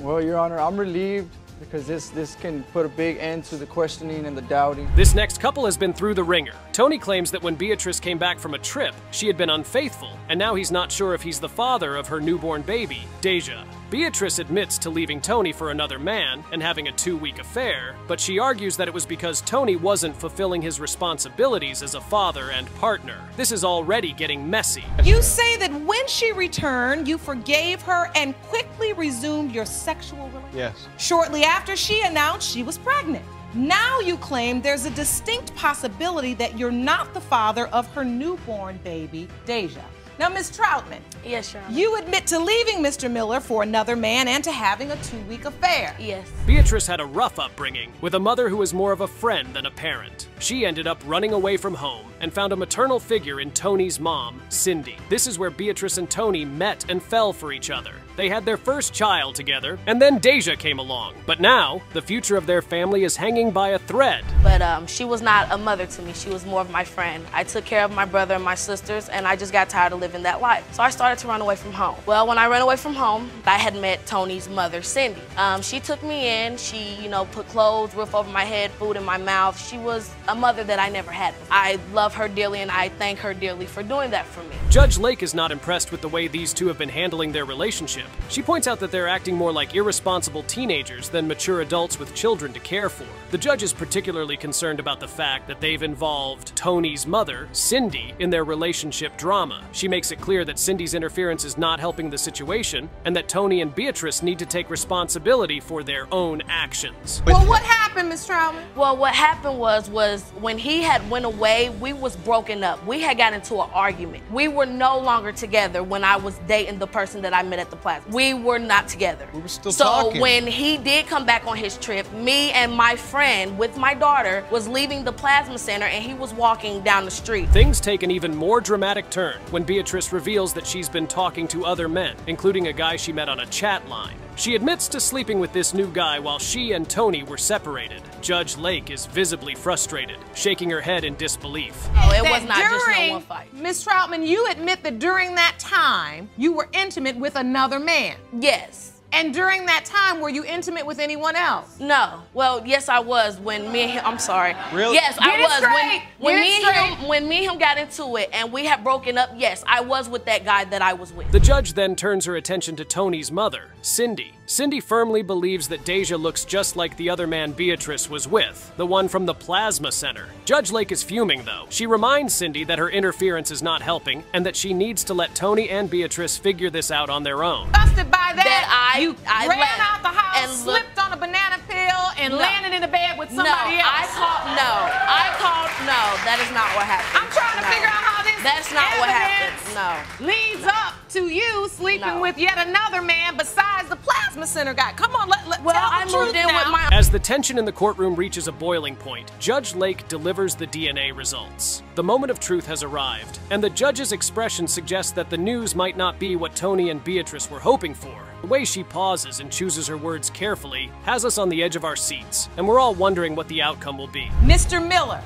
Well, Your Honor, I'm relieved because this, this can put a big end to the questioning and the doubting. This next couple has been through the ringer. Tony claims that when Beatrice came back from a trip, she had been unfaithful, and now he's not sure if he's the father of her newborn baby, Deja. Beatrice admits to leaving Tony for another man and having a two week affair, but she argues that it was because Tony wasn't fulfilling his responsibilities as a father and partner. This is already getting messy. You say that when she returned, you forgave her and quickly resumed your sexual relationship. Yes. Shortly after, she announced she was pregnant. Now you claim there's a distinct possibility that you're not the father of her newborn baby, Deja. Now, Ms. Troutman. Yes, Your Honor. You admit to leaving Mr. Miller for another man and to having a two week affair. Yes. Beatrice had a rough upbringing, with a mother who was more of a friend than a parent. She ended up running away from home and found a maternal figure in Tony's mom, Cindy. This is where Beatrice and Tony met and fell for each other. They had their first child together, and then Deja came along. But now, the future of their family is hanging by a thread. But um, she was not a mother to me. She was more of my friend. I took care of my brother and my sisters, and I just got tired of living that life. So I started to run away from home. Well, when I ran away from home, I had met Tony's mother, Cindy. Um, she took me in. She, you know, put clothes, roof over my head, food in my mouth. She was a mother that I never had. I love her dearly, and I thank her dearly for doing that for me. Judge Lake is not impressed with the way these two have been handling their relationship. She points out that they're acting more like irresponsible teenagers than mature adults with children to care for. The judge is particularly concerned about the fact that they've involved Tony's mother, Cindy, in their relationship drama. She makes it clear that Cindy's interference is not helping the situation, and that Tony and Beatrice need to take responsibility for their own actions. Well, what happened, Ms. Troutman? Well, what happened was was when he had went away, we was broken up. We had got into an argument. We were no longer together when I was dating the person that I met at the plaza. We were not together. We were still so talking. when he did come back on his trip, me and my friend with my daughter was leaving the plasma center and he was walking down the street. Things take an even more dramatic turn when Beatrice reveals that she's been talking to other men, including a guy she met on a chat line. She admits to sleeping with this new guy while she and Tony were separated. Judge Lake is visibly frustrated, shaking her head in disbelief. Oh, it was not just no one fight. Ms. Troutman, you admit that during that time, you were intimate with another man. Yes. And during that time, were you intimate with anyone else? No. Well, yes, I was when me and him. I'm sorry. Really? Yes, Get I was straight. when when Get me and straight. him when me and him got into it and we had broken up. Yes, I was with that guy that I was with. The judge then turns her attention to Tony's mother, Cindy. Cindy firmly believes that Deja looks just like the other man Beatrice was with, the one from the Plasma Center. Judge Lake is fuming, though. She reminds Cindy that her interference is not helping and that she needs to let Tony and Beatrice figure this out on their own. Busted by that, That I- you I ran out the house, and slipped on a banana peel, and No. landed in the bed with no, somebody else. I called. No, I called. No, that is not what happened. I'm trying to No. figure out how this That's not what happened. evidence No. leads up to you sleeping No. with yet another man besides the plasma center guy. Come on, let, let Well, tell the I truth moved in now. with my As the tension in the courtroom reaches a boiling point, Judge Lake delivers the DNA results. The moment of truth has arrived, and the judge's expression suggests that the news might not be what Tony and Beatrice were hoping for. The way she pauses and chooses her words carefully has us on the edge of our seats, and we're all wondering what the outcome will be. Mr. Miller,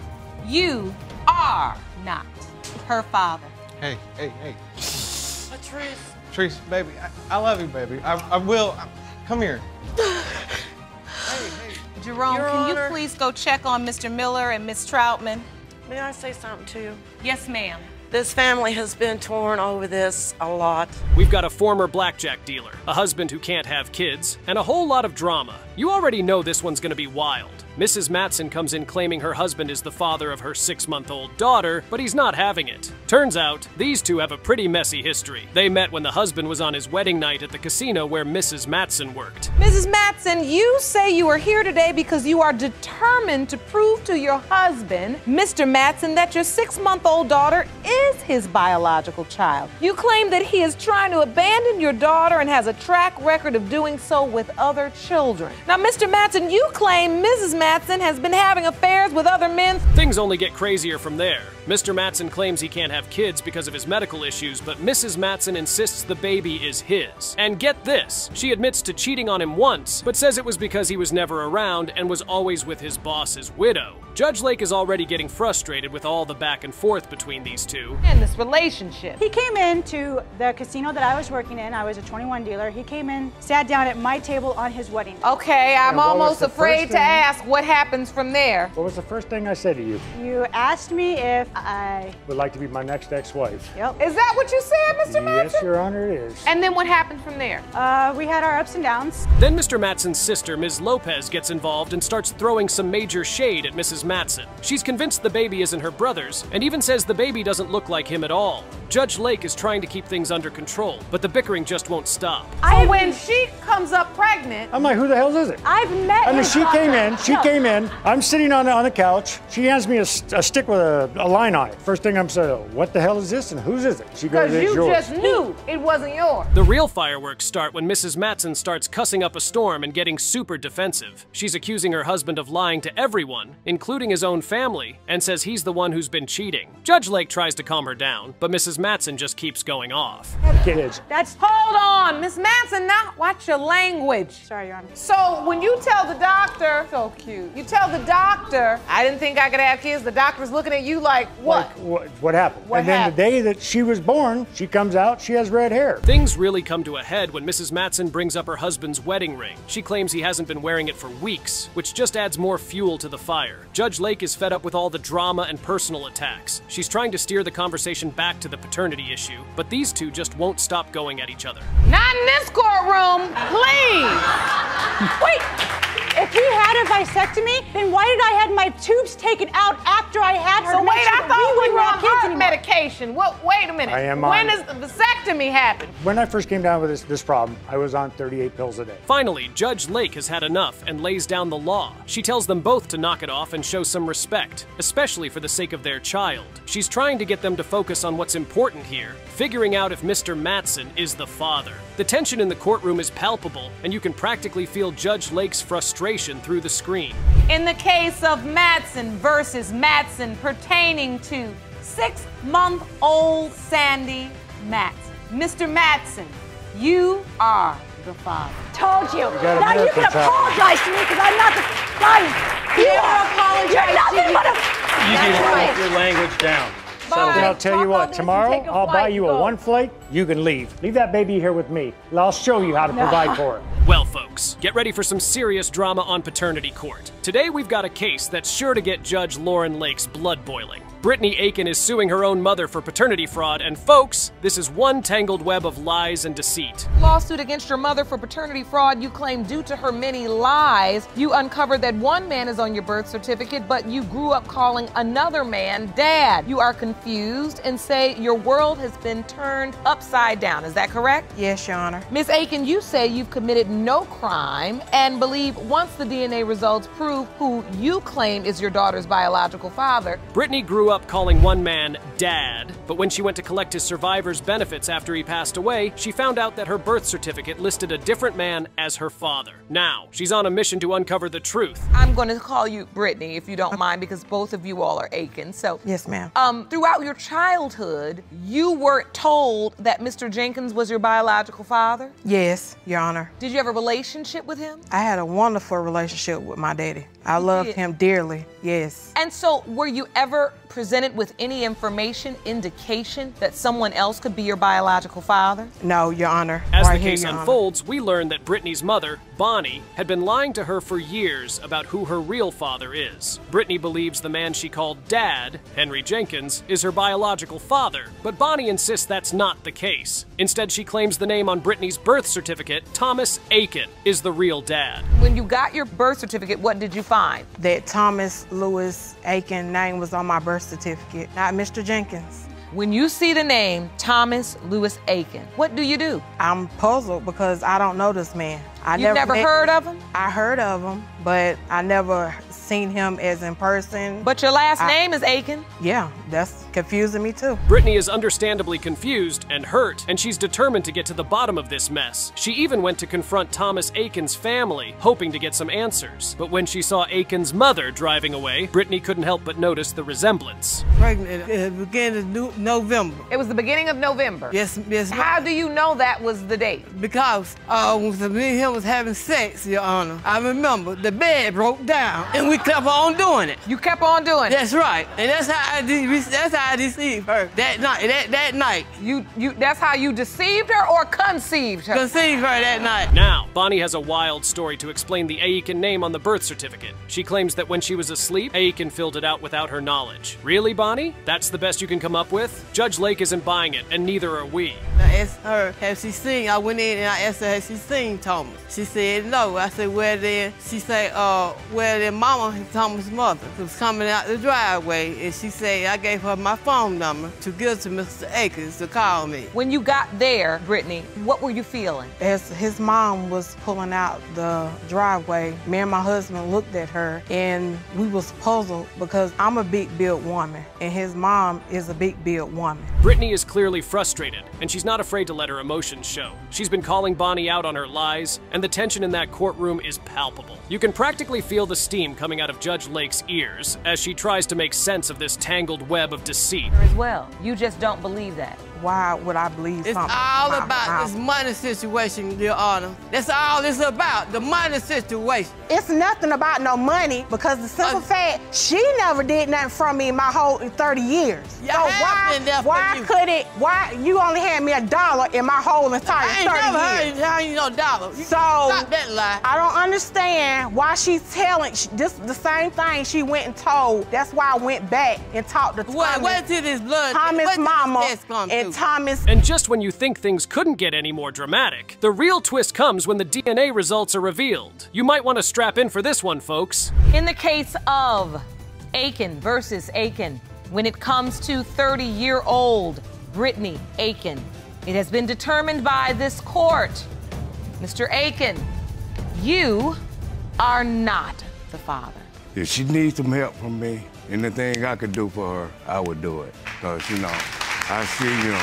you are not her father. Hey, hey, hey. Patrice. Trees, baby, I, I love you, baby. I, I will. Come here. Hey, <sighs> Jerome, Your can Honor. you please go check on Mr. Miller and Miss Troutman? May I say something to you? Yes, ma'am. This family has been torn over this a lot. We've got a former blackjack dealer, a husband who can't have kids, and a whole lot of drama. You already know this one's gonna be wild. Mrs. Matson comes in claiming her husband is the father of her six month old daughter, but he's not having it. Turns out, these two have a pretty messy history. They met when the husband was on his wedding night at the casino where Mrs. Matson worked. Mrs. Matson, you say you are here today because you are determined to prove to your husband, Mr. Matson, that your six month old daughter is his biological child. You claim that he is trying to abandon your daughter and has a track record of doing so with other children. Now, Mr. Matson, you claim Mrs. Matson has been having affairs with other men. Things only get crazier from there. Mr. Matson claims he can't have kids because of his medical issues, but Mrs. Matson insists the baby is his. And get this, she admits to cheating on him once, but says it was because he was never around and was always with his boss's widow. Judge Lake is already getting frustrated with all the back and forth between these two. And this relationship. He came into the casino that I was working in. I was a 21 dealer. He came in, sat down at my table on his wedding. day. Okay, I'm And what was almost afraid to ask what happens from there. What was the first thing I said to you? You asked me if I Would like to be my next ex-wife. Yep. Is that what you said, Mr. Matson? Yes, Matson? Your Honor, it is. And then what happened from there? Uh, we had our ups and downs. Then Mr. Matson's sister, Ms. Lopez, gets involved and starts throwing some major shade at Mrs. Matson. She's convinced the baby isn't her brother's, and even says the baby doesn't look like him at all. Judge Lake is trying to keep things under control, but the bickering just won't stop. So when she comes up pregnant, I'm like, who the hell is it? I've met I mean, his she came in. She No. came in. I'm sitting on the, on the couch. She hands me a stick with a, a line on it. First thing I'm saying, what the hell is this and whose is it? She goes, because it's you yours. just knew it wasn't yours. The real fireworks start when Mrs. Matson starts cussing up a storm and getting super defensive. She's accusing her husband of lying to everyone, including his own family, and says he's the one who's been cheating. Judge Lake tries to calm her down, but Mrs. Matson just keeps going off. Kids. That's Hold on, Miss Matson. Now watch your language. Sorry, Your Honor. So when you tell the doctor, so cute. You tell the doctor, I didn't think I could have kids. The doctor's looking at you like, what? Like, what, what happened? What and then happened? the day that she was born, she comes out, she has red hair. Things really come to a head when Mrs. Matson brings up her husband's wedding ring. She claims he hasn't been wearing it for weeks, which just adds more fuel to the fire. Judge Lake is fed up with all the drama and personal attacks. She's trying to steer the conversation back to the paternity issue, but these two just won't stop going at each other. Not in this courtroom, please. <laughs> Wait, if he had a vasectomy, then why did I have my tubes taken out after I had her? So to make wait, sure I thought we wouldn't were on heart anymore? medication. What? Wait a minute. I am When on- does the vasectomy happen? When I first came down with this, this problem, I was on 38 pills a day. Finally, Judge Lake has had enough and lays down the law. She tells them both to knock it off and show some respect, especially for the sake of their child. She's trying to get them to focus on what's important here, figuring out if Mr. Matson is the father. The tension in the courtroom is palpable, and you can practically feel Judge Lake's frustration through the screen. In the case of Matson versus Matson pertaining to six month old Sandy Matson. Mr. Matson, you are the father. Told you. got a Now you miracle can child. apologize to me because I'm not the son. You Never are. apologizing. You're to nothing you. but a. You need to That's right. keep your language down. Settle And down. I'll tell you Talk on what, tomorrow take a I'll buy you a one flight, you can leave. Leave that baby here with me. and I'll show you how to provide for <laughs> it. Well, folks, get ready for some serious drama on paternity court. Today, we've got a case that's sure to get Judge Lauren Lake's blood boiling. Brittany Aiken is suing her own mother for paternity fraud, and folks, this is one tangled web of lies and deceit. Lawsuit against your mother for paternity fraud you claim due to her many lies. You uncovered that one man is on your birth certificate, but you grew up calling another man dad. You are confused and say your world has been turned upside down. Is that correct? Yes, Your Honor. Miss Aiken, you say you've committed no crime and believe once the DNA results prove who you claim is your daughter's biological father, Brittany grew up calling one man dad, but when she went to collect his survivor's benefits after he passed away, she found out that her birth certificate listed a different man as her father. Now, she's on a mission to uncover the truth. I'm going to call you Brittany if you don't mind because both of you all are Aiken, So, Yes, ma'am. um, throughout your childhood, you weren't told that Mr. Jenkins was your biological father. Yes, Your Honor. Did you have a relationship with him? I had a wonderful relationship with my daddy. I You loved did? him dearly. Yes. And so, were you ever presented with any information, indication that someone else could be your biological father? No, Your Honor. As right the here, case Honor. unfolds, we learn that Brittany's mother, Bonnie, had been lying to her for years about who her real father is. Brittany believes the man she called Dad, Henry Jenkins, is her biological father, but Bonnie insists that's not the case. Instead, she claims the name on Brittany's birth certificate, Thomas Aiken, is the real dad. When you got your birth certificate, what did you find? That Thomas Lewis Aiken name was on my birth certificate, not Mr. Jenkins. When you see the name Thomas Lewis Aiken, what do you do? I'm puzzled because I don't know this man. I You've never met- heard of him? I heard of him, but I never seen him as in person. But your last I- name is Aiken. Yeah, that's confusing me too. Brittany is understandably confused and hurt, and she's determined to get to the bottom of this mess. She even went to confront Thomas Aiken's family, hoping to get some answers. But when she saw Aiken's mother driving away, Brittany couldn't help but notice the resemblance. Pregnant at the beginning of Nu- November. It was the beginning of November. Yes, yes. How do you know that was the date? Because uh, when me and him was having sex, Your Honor, I remember the bed broke down and we kept on doing it. You kept on doing it. That's right, and that's how I did. That's how how I deceived her that night. That that night. You you that's how you deceived her or conceived her? Conceived her that night. Now, Bonnie has a wild story to explain the Aiken name on the birth certificate. She claims that when she was asleep, Aiken filled it out without her knowledge. Really, Bonnie? That's the best you can come up with? Judge Lake isn't buying it, and neither are we. I asked her, have she seen? I went in and I asked her, has she seen Thomas? She said no. I said, where then? She said, uh, where their mama, Thomas' mother, was coming out the driveway, and she said I gave her my phone number to give to Mr. Akins to call me. When you got there, Brittany, what were you feeling? As his mom was pulling out the driveway, me and my husband looked at her and we was puzzled because I'm a big built woman and his mom is a big built woman. Brittany is clearly frustrated, and she's not afraid to let her emotions show. She's been calling Bonnie out on her lies, and the tension in that courtroom is palpable. You can practically feel the steam coming out of Judge Lake's ears as she tries to make sense of this tangled web of deceit. As well. You just don't believe that. Why would I believe It's something? It's all about mouth? this money situation, Your Honor. That's all it's about, the money situation. It's nothing about no money because the simple uh, fact she never did nothing from me in my whole 30 years. So why, been there for why could it? Why you only had me a dollar in my whole entire 30 years. I ain't 30 never years? heard you no dollar. You So stop that lie. I don't understand why she's telling sh- this the same thing she went and told. That's why I went back and talked to Thomas, this blood. Thomas' wait till this mama and. Thomas. And just when you think things couldn't get any more dramatic, the real twist comes when the DNA results are revealed. You might want to strap in for this one, folks. In the case of Aiken versus Aiken, when it comes to 30 year old Brittany Aiken, it has been determined by this court, Mr. Aiken, you are not the father. If she needs some help from me, anything I could do for her, I would do it. Because, you know, I see, you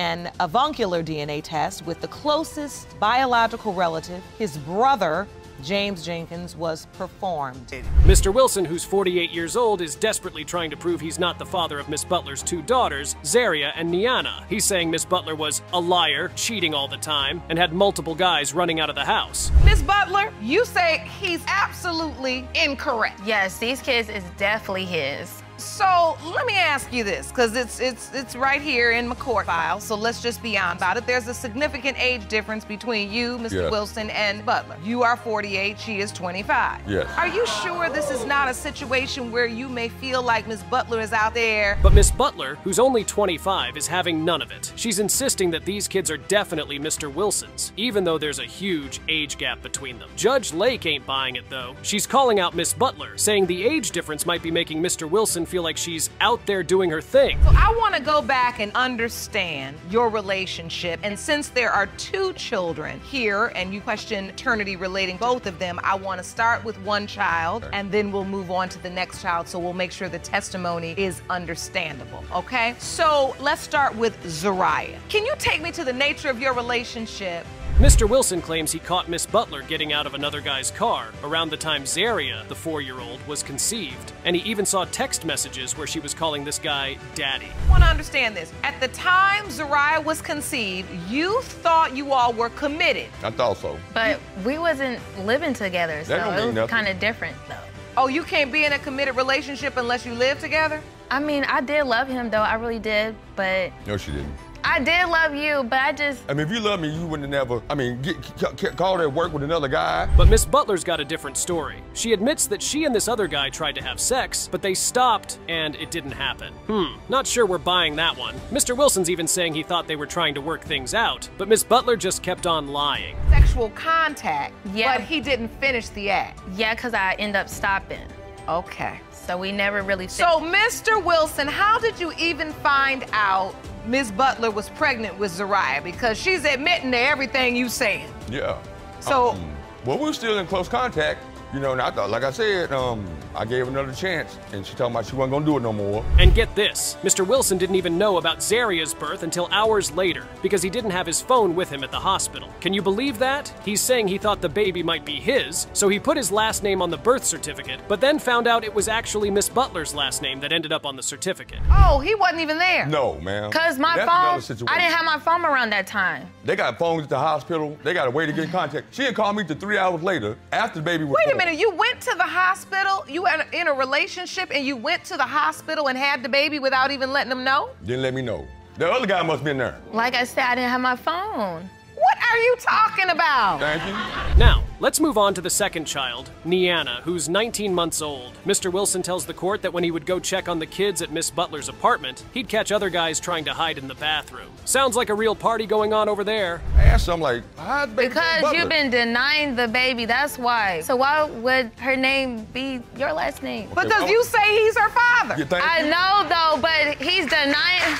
An avuncular DNA test with the closest biological relative, his brother, James Jenkins, was performed. Mr. Wilson, who's 48 years old, is desperately trying to prove he's not the father of Miss Butler's two daughters, Zaria and Niana. He's saying Miss Butler was a liar, cheating all the time, and had multiple guys running out of the house. Miss Butler, you say he's absolutely incorrect. Yes, these kids is definitely his. So let me ask you this, because it's it's it's right here in my court file. So let's just be honest about it. There's a significant age difference between you, Mr. Yes. Wilson, and Butler. You are 48, she is 25. Yes. Are you sure this is not a situation where you may feel like Miss Butler is out there? But Miss Butler, who's only 25, is having none of it. She's insisting that these kids are definitely Mr. Wilson's, even though there's a huge age gap between them. Judge Lake ain't buying it, though. She's calling out Miss Butler, saying the age difference might be making Mr. Wilson feel like she's out there doing her thing. So I want to go back and understand your relationship. And since there are two children here and you question paternity relating both of them, I want to start with one child and then we'll move on to the next child so we'll make sure the testimony is understandable, okay? So let's start with Zariah. Can you take me to the nature of your relationship? Mr. Wilson claims he caught Miss Butler getting out of another guy's car around the time Zaria, the four year old, was conceived. And he even saw text messages where she was calling this guy Daddy. I want to understand this. At the time Zaria was conceived, you thought you all were committed. I thought so. But we wasn't living together, so it was kind of different though. Oh, you can't be in a committed relationship unless you live together? I mean, I did love him though, I really did, but No, she didn't. I did love you, but I just I mean, if you love me, you wouldn't have never, I mean, get, c- c- called at work with another guy. But Miss Butler's got a different story. She admits that she and this other guy tried to have sex, but they stopped and it didn't happen. Hmm, not sure we're buying that one. Mr. Wilson's even saying he thought they were trying to work things out, but Miss Butler just kept on lying. Sexual contact, Yeah. but he didn't finish the act. yeah, cause I end up stopping. Okay. So we never really So, Mr. Wilson, how did you even find out Miss Butler was pregnant with Zariah? Because she's admitting to everything you saying. Yeah. So- Um, well, we're still in close contact, you know, and I thought, like I said, um, I gave her another chance, and she told me she wasn't gonna do it no more. And get this, Mr. Wilson didn't even know about Zaria's birth until hours later because he didn't have his phone with him at the hospital. Can you believe that? He's saying he thought the baby might be his, so he put his last name on the birth certificate, but then found out it was actually Miss Butler's last name that ended up on the certificate. Oh, he wasn't even there. No, man. Cause my That's phone. I didn't have my phone around that time. They got phones at the hospital. They got a way to get in contact. She had called me till three hours later after the baby was Wait a minute, you went to the hospital, you you in a, in a relationship and you went to the hospital and had the baby without even letting them know? Didn't let me know. The other guy must have been there. Like I said, I didn't have my phone. What are you talking about? Thank you. Now, let's move on to the second child, Niana, who's 19 months old. Mr. Wilson tells the court that when he would go check on the kids at Miss Butler's apartment, he'd catch other guys trying to hide in the bathroom. Sounds like a real party going on over there. I asked him, like, how's baby Because you've been denying the baby, that's why. So why would her name be your last name? Because you say he's her father. You think- I know though, but he's denying.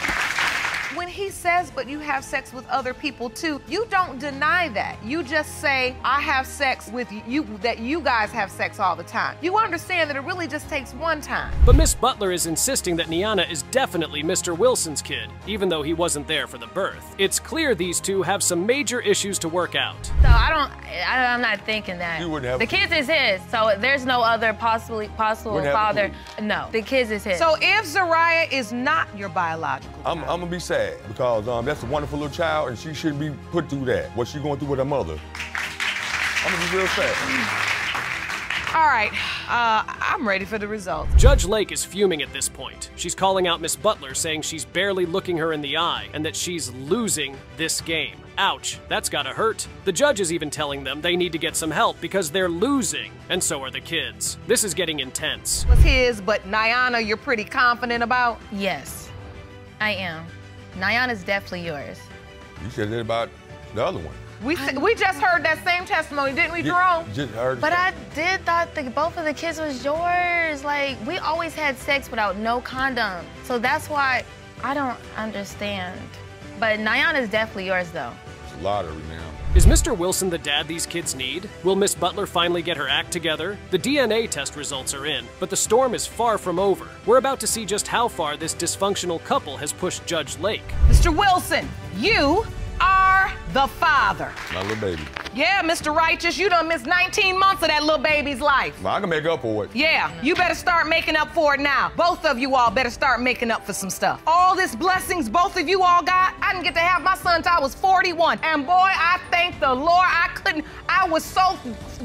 When he says, but you have sex with other people too, you don't deny that. You just say, I have sex with you, that you guys have sex all the time. You understand that it really just takes one time. But Miss Butler is insisting that Niana is definitely Mr. Wilson's kid, even though he wasn't there for the birth. It's clear these two have some major issues to work out. So I don't. I, I'm not thinking that. You wouldn't have the a kids is his, so there's no other possibly possible Wouldn't have a father. No, the kids is his. So if Zariah is not your biological I'm, I'm gonna be sad because um, that's a wonderful little child and she shouldn't be put through that. What she going through with her mother. I'm gonna be real sad. All right, uh, I'm ready for the results. Judge Lake is fuming at this point. She's calling out Miss Butler, saying she's barely looking her in the eye and that she's losing this game. Ouch, that's gotta hurt. The judge is even telling them they need to get some help because they're losing, and so are the kids. This is getting intense. Was his, but Niana, you're pretty confident about? yes, I am. Nyan is definitely yours. You said that about the other one. We we just heard that same testimony, didn't we, You Jerome? Just heard But I did thought that both of the kids was yours. Like we always had sex without no condom, so that's why I don't understand. But Nyan is definitely yours though. It's a lottery now. Is Mr. Wilson the dad these kids need? Will Miss Butler finally get her act together? The DNA test results are in, but the storm is far from over. We're about to see just how far this dysfunctional couple has pushed Judge Lake. Mr. Wilson, you are the father. My little baby. Yeah, Mr. Righteous, you done missed 19 months of that little baby's life. Well, I can make up for it. Yeah, you better start making up for it now. Both of you all better start making up for some stuff. All this blessings both of you all got, I didn't get to have my son till I was 41. And boy, I thank the Lord. I couldn't, I was so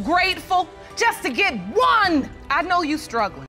grateful just to get one. I know you struggling.